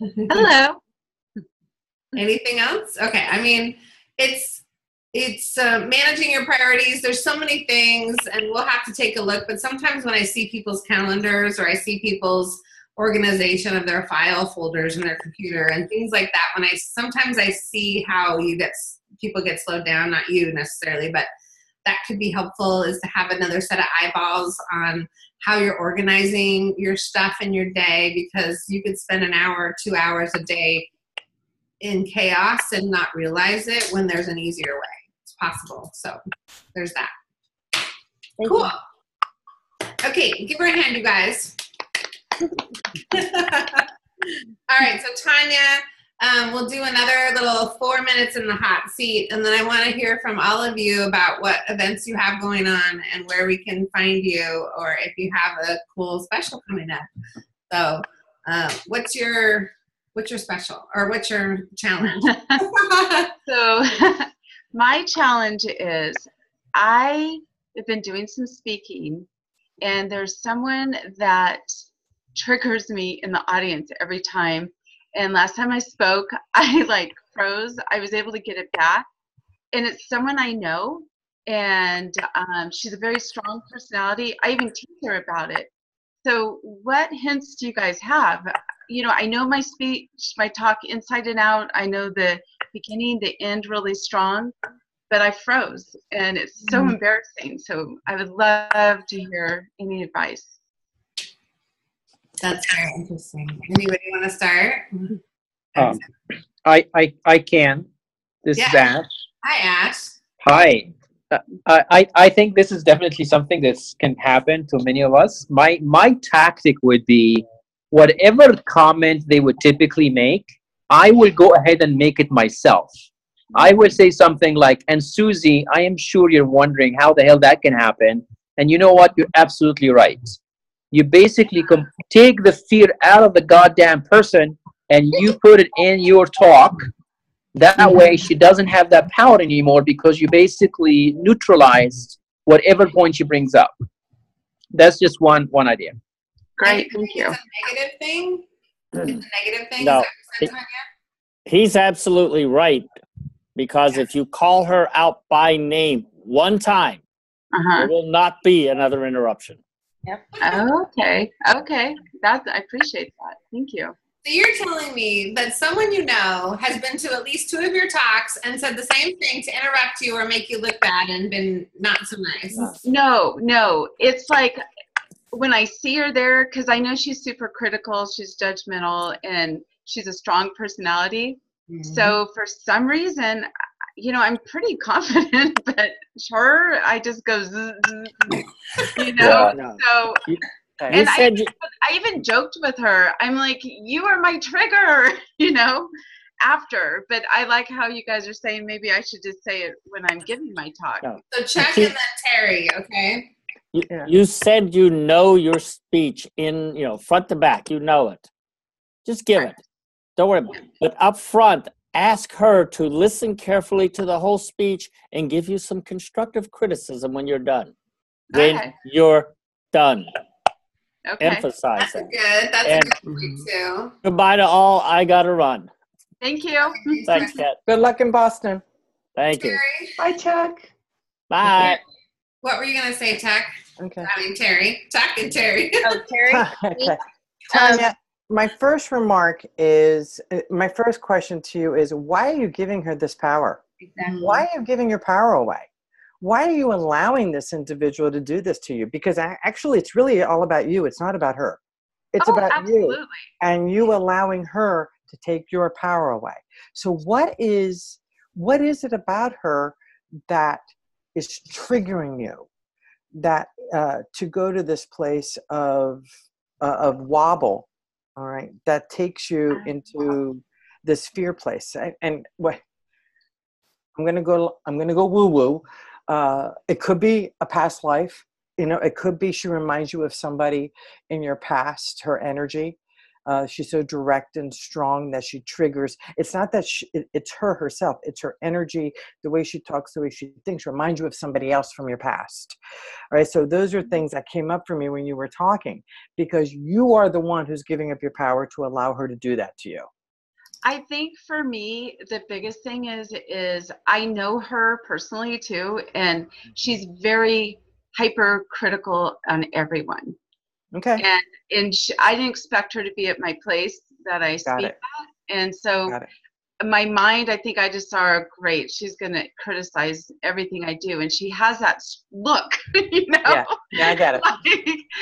Hello. <laughs> Anything else? Okay. I mean, it's it's uh, managing your priorities. There's so many things, and we'll have to take a look. But sometimes when I see people's calendars or I see people's organization of their file folders in their computer and things like that, when I sometimes I see how you get people get slowed down. Not you necessarily, but that could be helpful. Is to have another set of eyeballs on how you're organizing your stuff in your day because you could spend an hour or two hours a day in chaos and not realize it when there's an easier way. It's possible. So there's that. Thank cool. Okay, give her a hand, you guys. <laughs> All right, so Tanya, um, we'll do another little four minutes in the hot seat, and then I want to hear from all of you about what events you have going on and where we can find you, or if you have a cool special coming up. So, uh, what's your what's your special, or what's your challenge? <laughs> <laughs> so, my challenge is I have been doing some speaking, and there's someone that triggers me in the audience every time and last time I spoke, <laughs> I like froze. I was able to get it back. And it's someone I know. And um, she's a very strong personality. I even teach her about it. So, what hints do you guys have? You know, I know my speech, my talk inside and out. I know the beginning, the end really strong, but I froze and it's so Mm. embarrassing. So, I would love to hear any advice. That's very interesting. Anybody want to start? Um, I, I, I can. This is Ash. Hi, Ash. Hi. Uh, I, I I think this is definitely something that can happen to many of us. My my tactic would be whatever comment they would typically make, I will go ahead and make it myself. I will say something like, and Susie, I am sure you're wondering how the hell that can happen. And you know what? You're absolutely right. You basically com- take the fear out of the goddamn person and you put it in your talk. That way, she doesn't have that power anymore because you basically neutralized whatever point she brings up. That's just one one idea. Great, thank you. It's a negative thing. It's <clears throat> a negative thing. No. Is that what you said, Tanya? He's absolutely right because if you call her out by name one time, Uh-huh. there will not be another interruption. Yep. Okay, okay. That's I appreciate that. Thank you. So you're telling me that someone you know has been to at least two of your talks and said the same thing to interrupt you or make you look bad and been not so nice. No, no. It's like when I see her there, because I know she's super critical, she's judgmental, and she's a strong personality. Mm-hmm. So for some reason, you know, I'm pretty <laughs> confident, but her, I just go, zzz, zzz, zzz, you <laughs> know. Yeah, no. So, You and I, said you, I even joked with her. I'm like, you are my trigger, <laughs> you know. After, but I like how you guys are saying maybe I should just say it when I'm giving my talk. No. So check in then Terry, okay? You, you said you know your speech in you know front to back. You know it. Just give it. Don't worry about it. But up front, ask her to listen carefully to the whole speech and give you some constructive criticism when you're done. When Okay. you're done. Okay. Emphasize That's that. good. That's And- a good point too. Goodbye to all. I gotta run. Thank you. <laughs> Thanks, <laughs> Kat. Good luck in Boston. Thank you. Bye, Chuck. Bye. what were you gonna say, Chuck? Okay. I mean Terry. Talking Terry. <laughs> Oh, Terry. okay. <laughs> Tanya, my first remark is uh, my first question to you is why are you giving her this power? Exactly. Why are you giving your power away? Why are you allowing this individual to do this to you? Because actually, it's really all about you. It's not about her. It's oh, about absolutely. you and you allowing her to take your power away. So, what is what is it about her that is triggering you? That uh, to go to this place of uh, of wobble, all right, that takes you into this fear place. And, and what I'm gonna go, I'm gonna go woo woo. Uh, it could be a past life. you know, it could be she reminds you of somebody in your past, her energy. Uh, she's so direct and strong that she triggers. It's not that she, it, it's her herself. It's her energy, the way she talks, the way she thinks, reminds you of somebody else from your past. All right. So those are things that came up for me when you were talking, because you are the one who's giving up your power to allow her to do that to you. I think for me, the biggest thing is is I know her personally too, and she's very hypercritical on everyone. Okay. And and she, I didn't expect her to be at my place that I Got speak it. at, and so my mind, I think I just saw her great. She's gonna criticize everything I do, and she has that look, <laughs> you know. Yeah. Yeah, I get it. <laughs>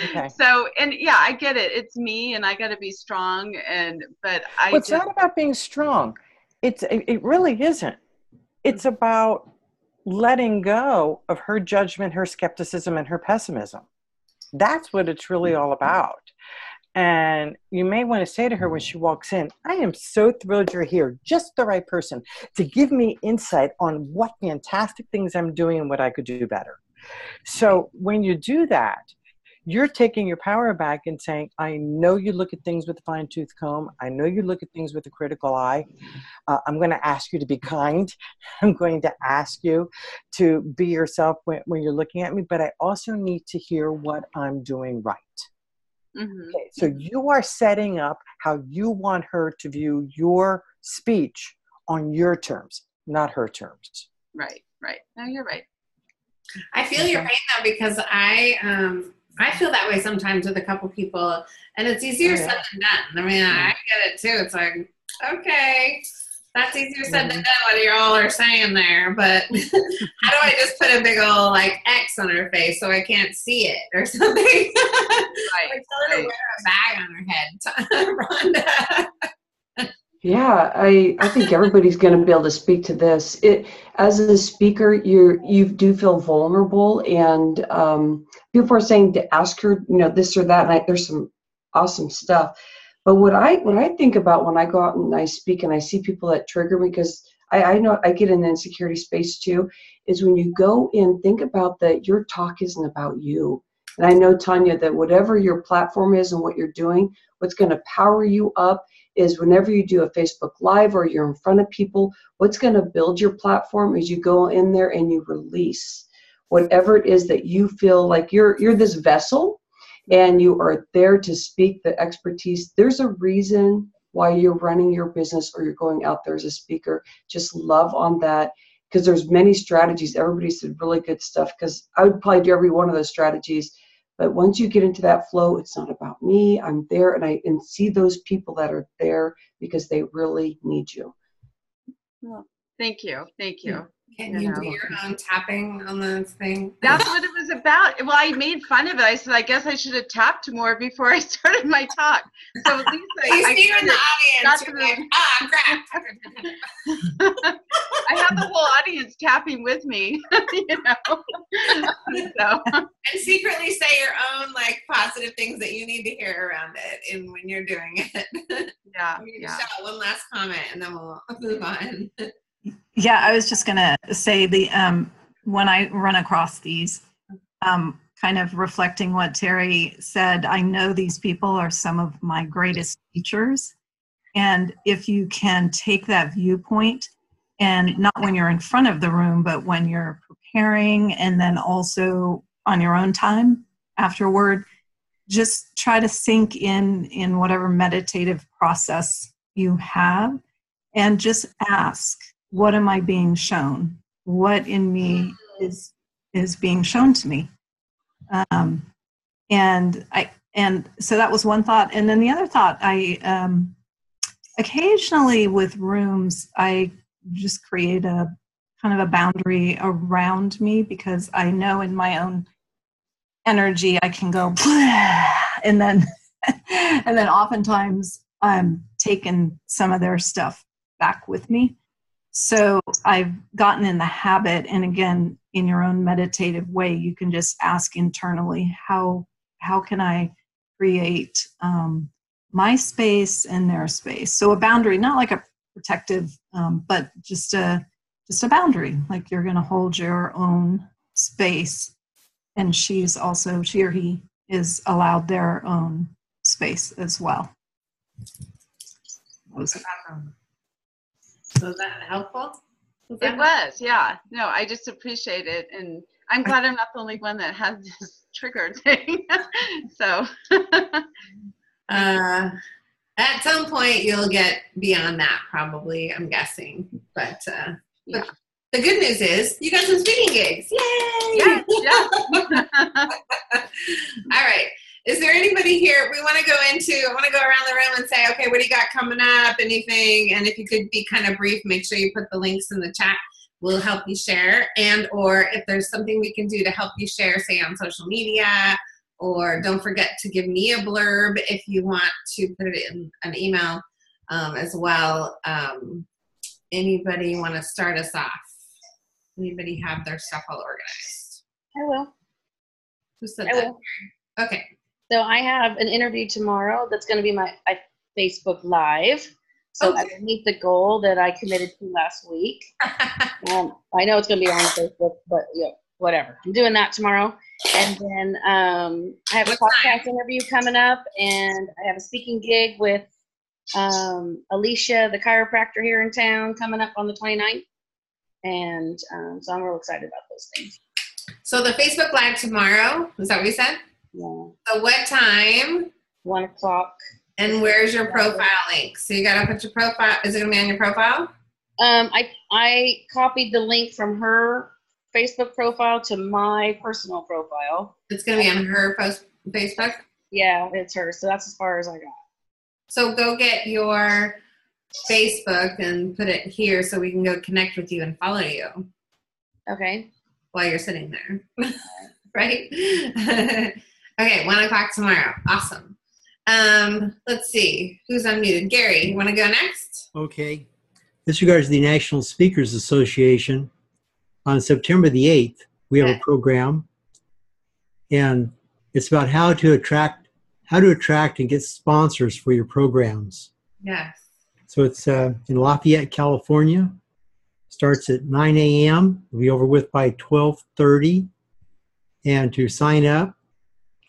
Like, Okay. So and yeah, I get it. It's me, and I got to be strong. And but I it's just not about being strong. It's it, it really isn't. It's about letting go of her judgment, her skepticism, and her pessimism. That's what it's really all mm-hmm. about. And you may want to say to her when she walks in, I am so thrilled you're here, just the right person to give me insight on what fantastic things I'm doing and what I could do better. So when you do that, you're taking your power back and saying, I know you look at things with a fine tooth comb. I know you look at things with a critical eye. Uh, I'm going to ask you to be kind. <laughs> I'm going to ask you to be yourself when, when you're looking at me, but I also need to hear what I'm doing right. Mhm. Okay, so you are setting up how you want her to view your speech on your terms, not her terms. right, right. No, you're right. I feel your pain though because I um I feel that way sometimes with a couple people, and it's easier Oh, said than done. I mean, I get it too. It's like, okay, that's easier said than done what you all are saying there, but <laughs> how do I just put a big old like X on her face so I can't see it or <laughs> something? Right, like tell her to wear a bag on her head, <laughs> Rhonda. Yeah, I, I think everybody's going to be able to speak to this. It as a speaker, you you do feel vulnerable, and um, people are saying to ask her, you know, this or that. And I, there's some awesome stuff. But what I what I think about when I go out and I speak and I see people that trigger me, because I, I know I get in the insecurity space too, is when you go in, think about that your talk isn't about you. And I know Tanya that whatever your platform is and what you're doing, what's going to power you up is whenever you do a Facebook Live or you're in front of people, what's going to build your platform is you go in there and you release whatever it is that you feel like you're you're this vessel and you are there to speak the expertise. There's a reason why you're running your business or you're going out there as a speaker. Just love on that because there's many strategies. Everybody said really good stuff because I would probably do every one of those strategies. But once you get into that flow, it's not about me. I'm there and I and see those people that are there because they really need you. Well, thank you, thank you. Can You you know. do your own tapping on the thing? That's what it was about. Well, I made fun of it. I said, I guess I should have tapped more before I <laughs> started my talk. So at least I, you I see you in the audience. You're the- like, ah, crap. <laughs> I have the whole audience tapping with me, <laughs> you know. so and secretly say your own like positive things that you need to hear around it and when you're doing it. yeah, yeah. Michelle, one last comment and then we'll move on. Yeah, I was just gonna say the um, when I run across these, um, kind of reflecting what Terry said. I know these people are some of my greatest teachers, and if you can take that viewpoint, and not when you're in front of the room, but when you're preparing, and then also on your own time afterward, just try to sink in in whatever meditative process you have, and just ask what am i being shown what in me is is being shown to me. Um, and i and so that was one thought. And then the other thought i um, occasionally with rooms i just create a kind of a boundary around me because i know in my own energy i can go <sighs> and then <laughs> and then oftentimes i'm taking some of their stuff back with me. So I've gotten in the habit, and again, in your own meditative way, you can just ask internally, how how can I create um, my space and their space? So a boundary, not like a protective, um, but just a just a boundary, like you're going to hold your own space and she's also she or he is allowed their own space as well. Was that helpful? It was, yeah. No, I just appreciate it, and I'm glad I'm not the only one that has this <laughs> trigger thing. <laughs> so, <laughs> Uh, at some point, you'll get beyond that, probably. I'm guessing, but uh, Yeah. the good news is you got some speaking gigs. Yay! yes, yes. All right. Is there anybody here? We want to go into, I want to go around the room and say, okay, what do you got coming up? Anything? And if you could be kind of brief, make sure you put the links in the chat. We'll help you share. And or if there's something we can do to help you share, say on social media, or don't forget to give me a blurb if you want to put it in an email um, as well. Um, anybody want to start us off? Anybody have their stuff all organized? I will. Who said I that? will. Okay. So I have an interview tomorrow that's going to be my I, Facebook Live. So I Okay. will meet the goal that I committed to last week. <laughs> Um, I know it's going to be on Facebook, but yeah, whatever. I'm doing that tomorrow. And then um, I have a podcast interview coming up, and I have a speaking gig with um, Alicia, the chiropractor here in town, coming up on the 29th. And um, so I'm real excited about those things. So the Facebook Live tomorrow, is that what you said? Yeah. So what time One o'clock. and where's your profile link? So you gotta put your profile, is it gonna be on your profile? Um, I I copied the link from her Facebook profile to my personal profile. It's gonna be on her post Facebook. Yeah, it's her. So that's as far as I got. So go get your Facebook and put it here so we can go connect with you and follow you Okay. while you're sitting there. right? <laughs> <laughs> okay, one o'clock tomorrow. Awesome. Um, let's see. Who's unmuted? Gary, you wanna go next? Okay. This regards the National Speakers Association. On September the 8th, we have a program, and it's about how to attract how to attract and get sponsors for your programs. Yes. So it's uh, in Lafayette, California. Starts at 9 a.m. We'll be over with by 12:30. And to sign up,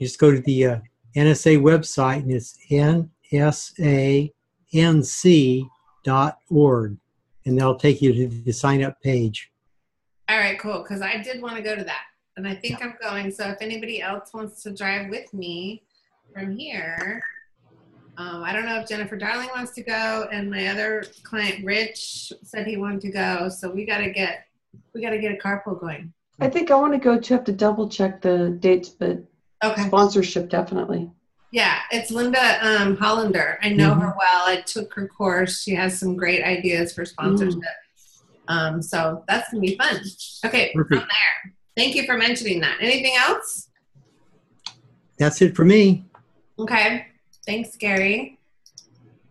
you just go to the uh, NSA website, and it's nsanc.org, and that'll take you to the sign up page. All right, cool. Because I did want to go to that, and I think I'm going. So if anybody else wants to drive with me from here, um, I don't know if Jennifer Darling wants to go, and my other client Rich said he wanted to go. So we got to get we got to get a carpool going. I think I want to go too. Have to double check the dates, but Okay. sponsorship definitely. Yeah, it's Linda um, Hollander. I know her well. I took her course. She has some great ideas for sponsorship. Um, so that's gonna be fun. Okay, from there. Thank you for mentioning that. Anything else? That's it for me. Okay. Thanks, Gary.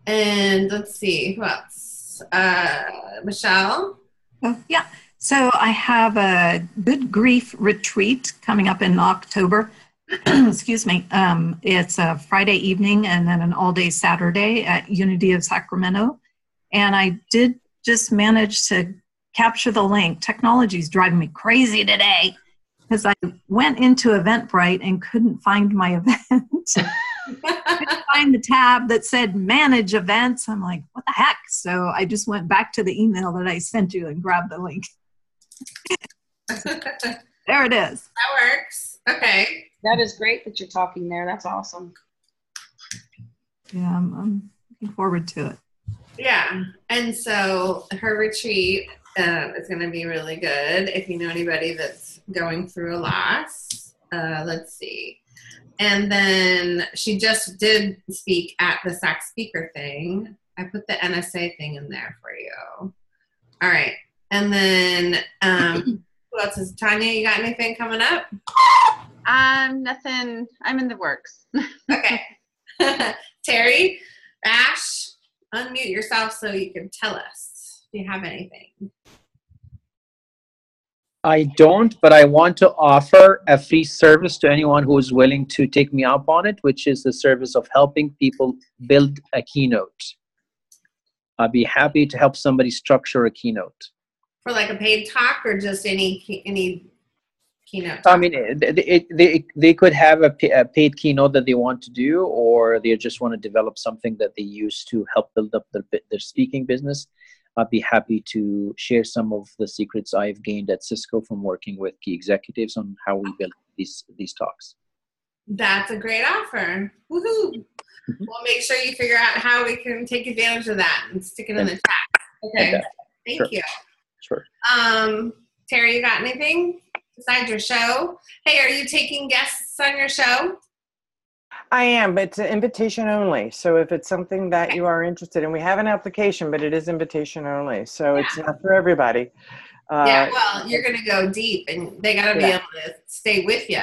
And let's see who else. Uh, Michelle. Oh, yeah. So I have a good grief retreat coming up in October. <clears throat> Excuse me. Um, it's a Friday evening and then an all day Saturday at Unity of Sacramento. And I did just manage to capture the link. Technology is driving me crazy today because I went into Eventbrite and couldn't find my <laughs> event. couldn't find the tab that said manage events. I'm like, what the heck? So I just went back to the email that I sent you and grabbed the link. <laughs> There it is. That works. Okay. That is great that you're talking there. That's awesome. Yeah, I'm, I'm looking forward to it. Yeah. And so her retreat uh, is going to be really good if you know anybody that's going through a loss. Uh, let's see. And then she just did speak at the SAC speaker thing. I put the NSA thing in there for you. All right. And then um, <coughs> who else is Tanya? You got anything coming up? Um, nothing. I'm in the works. Okay. <laughs> Terry, Ash, unmute yourself so you can tell us if you have anything. I don't, but I want to offer a free service to anyone who is willing to take me up on it, which is the service of helping people build a keynote. I'd be happy to help somebody structure a keynote. For like a paid talk or just any any keynote? I mean, it, it, they, they could have a, a paid keynote that they want to do, or they just want to develop something that they use to help build up their, their speaking business. I'd be happy to share some of the secrets I've gained at Cisco from working with key executives on how we build these these talks. That's a great offer. Woohoo! We'll make sure you figure out how we can take advantage of that and stick it in the chat. Okay. Okay. Thank Sure. you. Sure. Um, Terry, you got anything besides your show? Hey, are you taking guests on your show? I am, but it's an invitation only. So if it's something that you are interested in, we have an application, but it is invitation only. So it's not for everybody. Uh, yeah, well, you're going to go deep and they got to be Yeah. able to stay with you.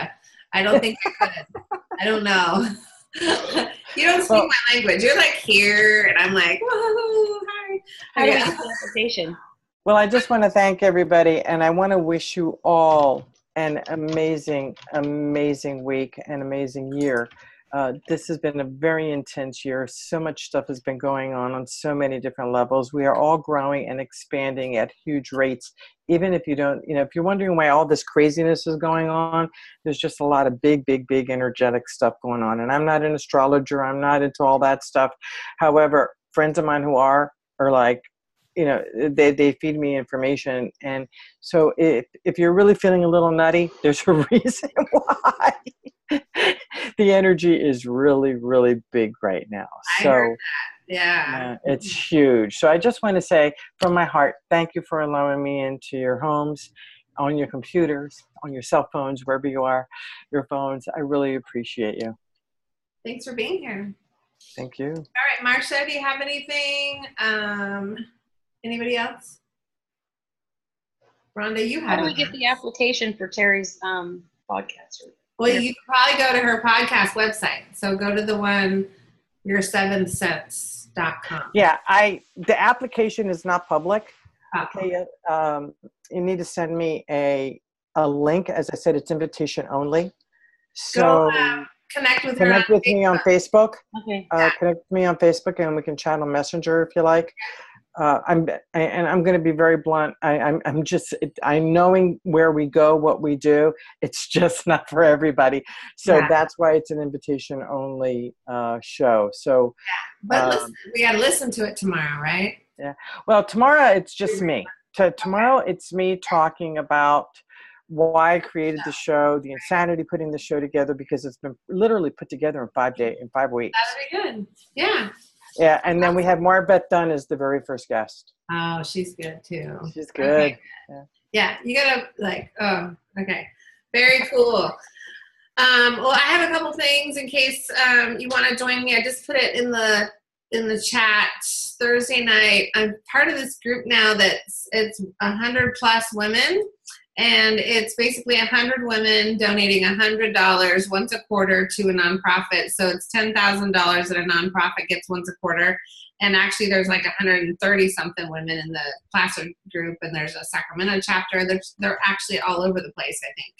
I don't think I could. I don't know. <laughs> you don't speak Well- my language. You're like here, and I'm like, whoa, hi. How do Well, I just want to thank everybody, and I want to wish you all an amazing, amazing week and amazing year. Uh, this has been a very intense year. So much stuff has been going on on so many different levels. We are all growing and expanding at huge rates. Even if you don't, you know, if you're wondering why all this craziness is going on, there's just a lot of big, big, big energetic stuff going on. And I'm not an astrologer, I'm not into all that stuff. However, friends of mine who are are like, you know they, they feed me information. And so if, if you're really feeling a little nutty <laughs> there's a reason <laughs> why the energy is really really big right now. I so Yeah. uh, it's huge. So i just want to say from my heart thank you for allowing me into your homes on your computers on your cell phones wherever you are your phones. I really appreciate you. Thanks for being here. thank you. All right, Marcia, do you have anything? Um, anybody else? Rhonda, you have. How do we get the application for Terry's um, podcast? Well, you can probably go to her podcast website. So go to the one, your7cents.com. Yeah, I the application is not public. Ah. Okay, um, you need to send me a a link. As I said, it's invitation only. So Go um, connect with her. connect on with me on Facebook. Okay. Uh, connect with me on Facebook, and we can chat on Messenger if you like. Uh, I'm and I'm going to be very blunt. I, I'm I'm just I knowing where we go, what we do. It's <laughs> just not for everybody. So Yeah. that's why it's an invitation only uh, show. So But um, listen, we got to listen to it tomorrow, right? yeah. Well, tomorrow it's just me. To, tomorrow it's me talking about why I created the show, the insanity putting the show together because it's been literally put together in five days, in five weeks. That'd be good. Yeah. Yeah, and then we have Marbeth Dunn as the very first guest. Oh, she's good too. She's good. Okay. Yeah, you gotta like. Oh, okay. Very cool. Um, well, I have a couple things in case um, you want to join me. I just put it in the in the chat Thursday night. I'm part of this group now that's it's a hundred plus women, and it's basically hundred women donating hundred dollars once a quarter to a nonprofit. So it's ten thousand dollars that a nonprofit gets once a quarter. And actually, there's like 130 something women in the Placer group, and there's a Sacramento chapter. There's, they're actually all over the place, I think.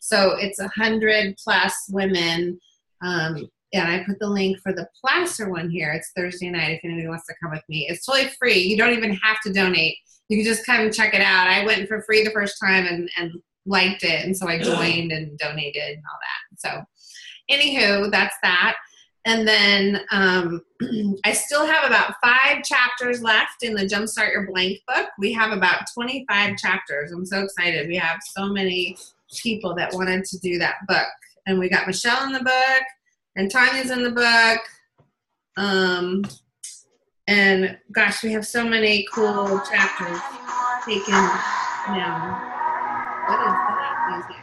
So it's a hundred plus women. Um, and I put the link for the Placer one here. It's Thursday night if anybody wants to come with me. It's totally free. You don't even have to donate. You can just come check it out. I went for free the first time and, and liked it. And so I joined and donated and all that. So, anywho, that's that. And then um, <clears throat> I still have about five chapters left in the Jumpstart Your Blank book. We have about 25 chapters. I'm so excited. We have so many people that wanted to do that book. And we got Michelle in the book, and Tanya's in the book. Um, and gosh, we have so many cool chapters taken now. What is that music?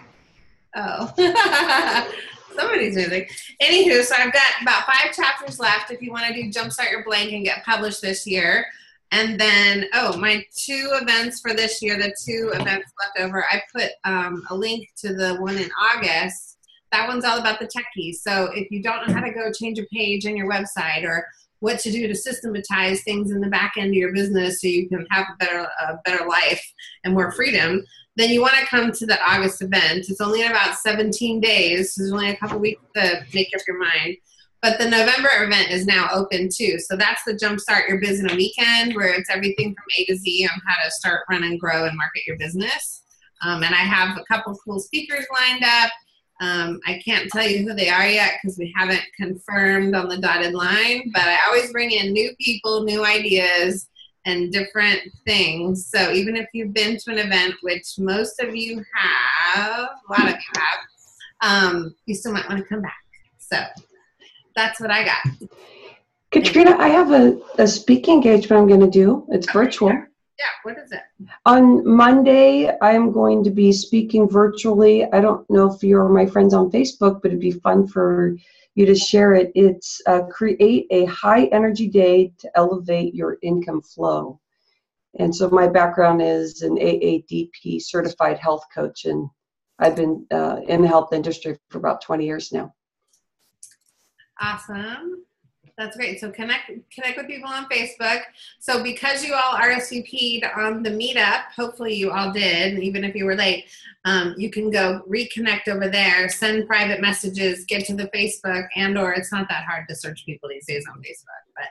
Oh, <laughs> somebody's music. Anywho, so I've got about five chapters left if you want to do Jumpstart Your Blank and get published this year. And then, oh, my two events for this year, the two events left over, I put um, a link to the one in August. That one's all about the techies. So if you don't know how to go change a page in your website or what to do to systematize things in the back end of your business so you can have a better, a better life and more freedom, then you want to come to the August event. It's only in about 17 days. There's only a couple weeks to make up your mind. But the November event is now open too. So that's the Jumpstart Your Business in a Weekend, where it's everything from A to Z on how to start, run, and grow and market your business. Um, and I have a couple cool speakers lined up. Um, I can't tell you who they are yet because we haven't confirmed on the dotted line, but I always bring in new people, new ideas, and different things. So even if you've been to an event, which most of you have, a lot of you have, um, you still might want to come back. So that's what I got. Katrina, I have a, a speaking engagement I'm going to do. It's virtual. Yeah, what is it? On Monday, I am going to be speaking virtually. I don't know if you're my friends on Facebook, but it'd be fun for you to share it. It's uh, create a high energy day to elevate your income flow. And so my background is an AADP certified health coach, and I've been uh, in the health industry for about 20 years now. Awesome. That's great. So connect connect with people on Facebook. So because you all RSVP'd on the meetup, hopefully you all did, even if you were late, um, you can go reconnect over there, send private messages, get to the Facebook, and or it's not that hard to search people these days on Facebook. But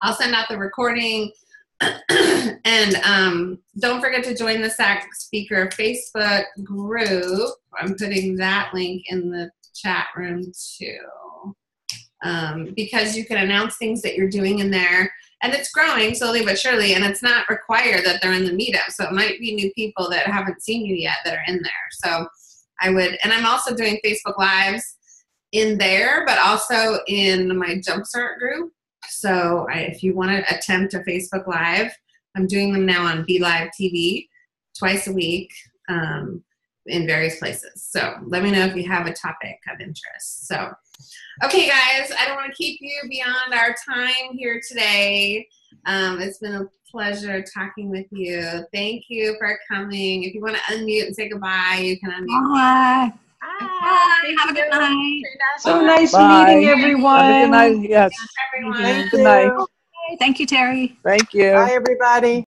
I'll send out the recording. <clears throat> and um, don't forget to join the SAC Speaker Facebook group. I'm putting that link in the chat room too um, because you can announce things that you're doing in there and it's growing slowly but surely and it's not required that they're in the meetup. So it might be new people that haven't seen you yet that are in there. So i would and i'm also doing facebook lives in there but also in my jumpstart group. So I, if you want to attempt a facebook live i'm doing them now on BeLive TV twice a week um, in various places. So let me know if you have a topic of interest. So Okay, guys, I don't want to keep you beyond our time here today. Um, it's been a pleasure talking with you. Thank you for coming. If you want to unmute and say goodbye, you can unmute. Bye. Bye. Have a good night. So nice Bye. meeting everyone. Have a good night. Yes. Everyone. Good night. Thank you, Terry. Thank you. Bye, everybody.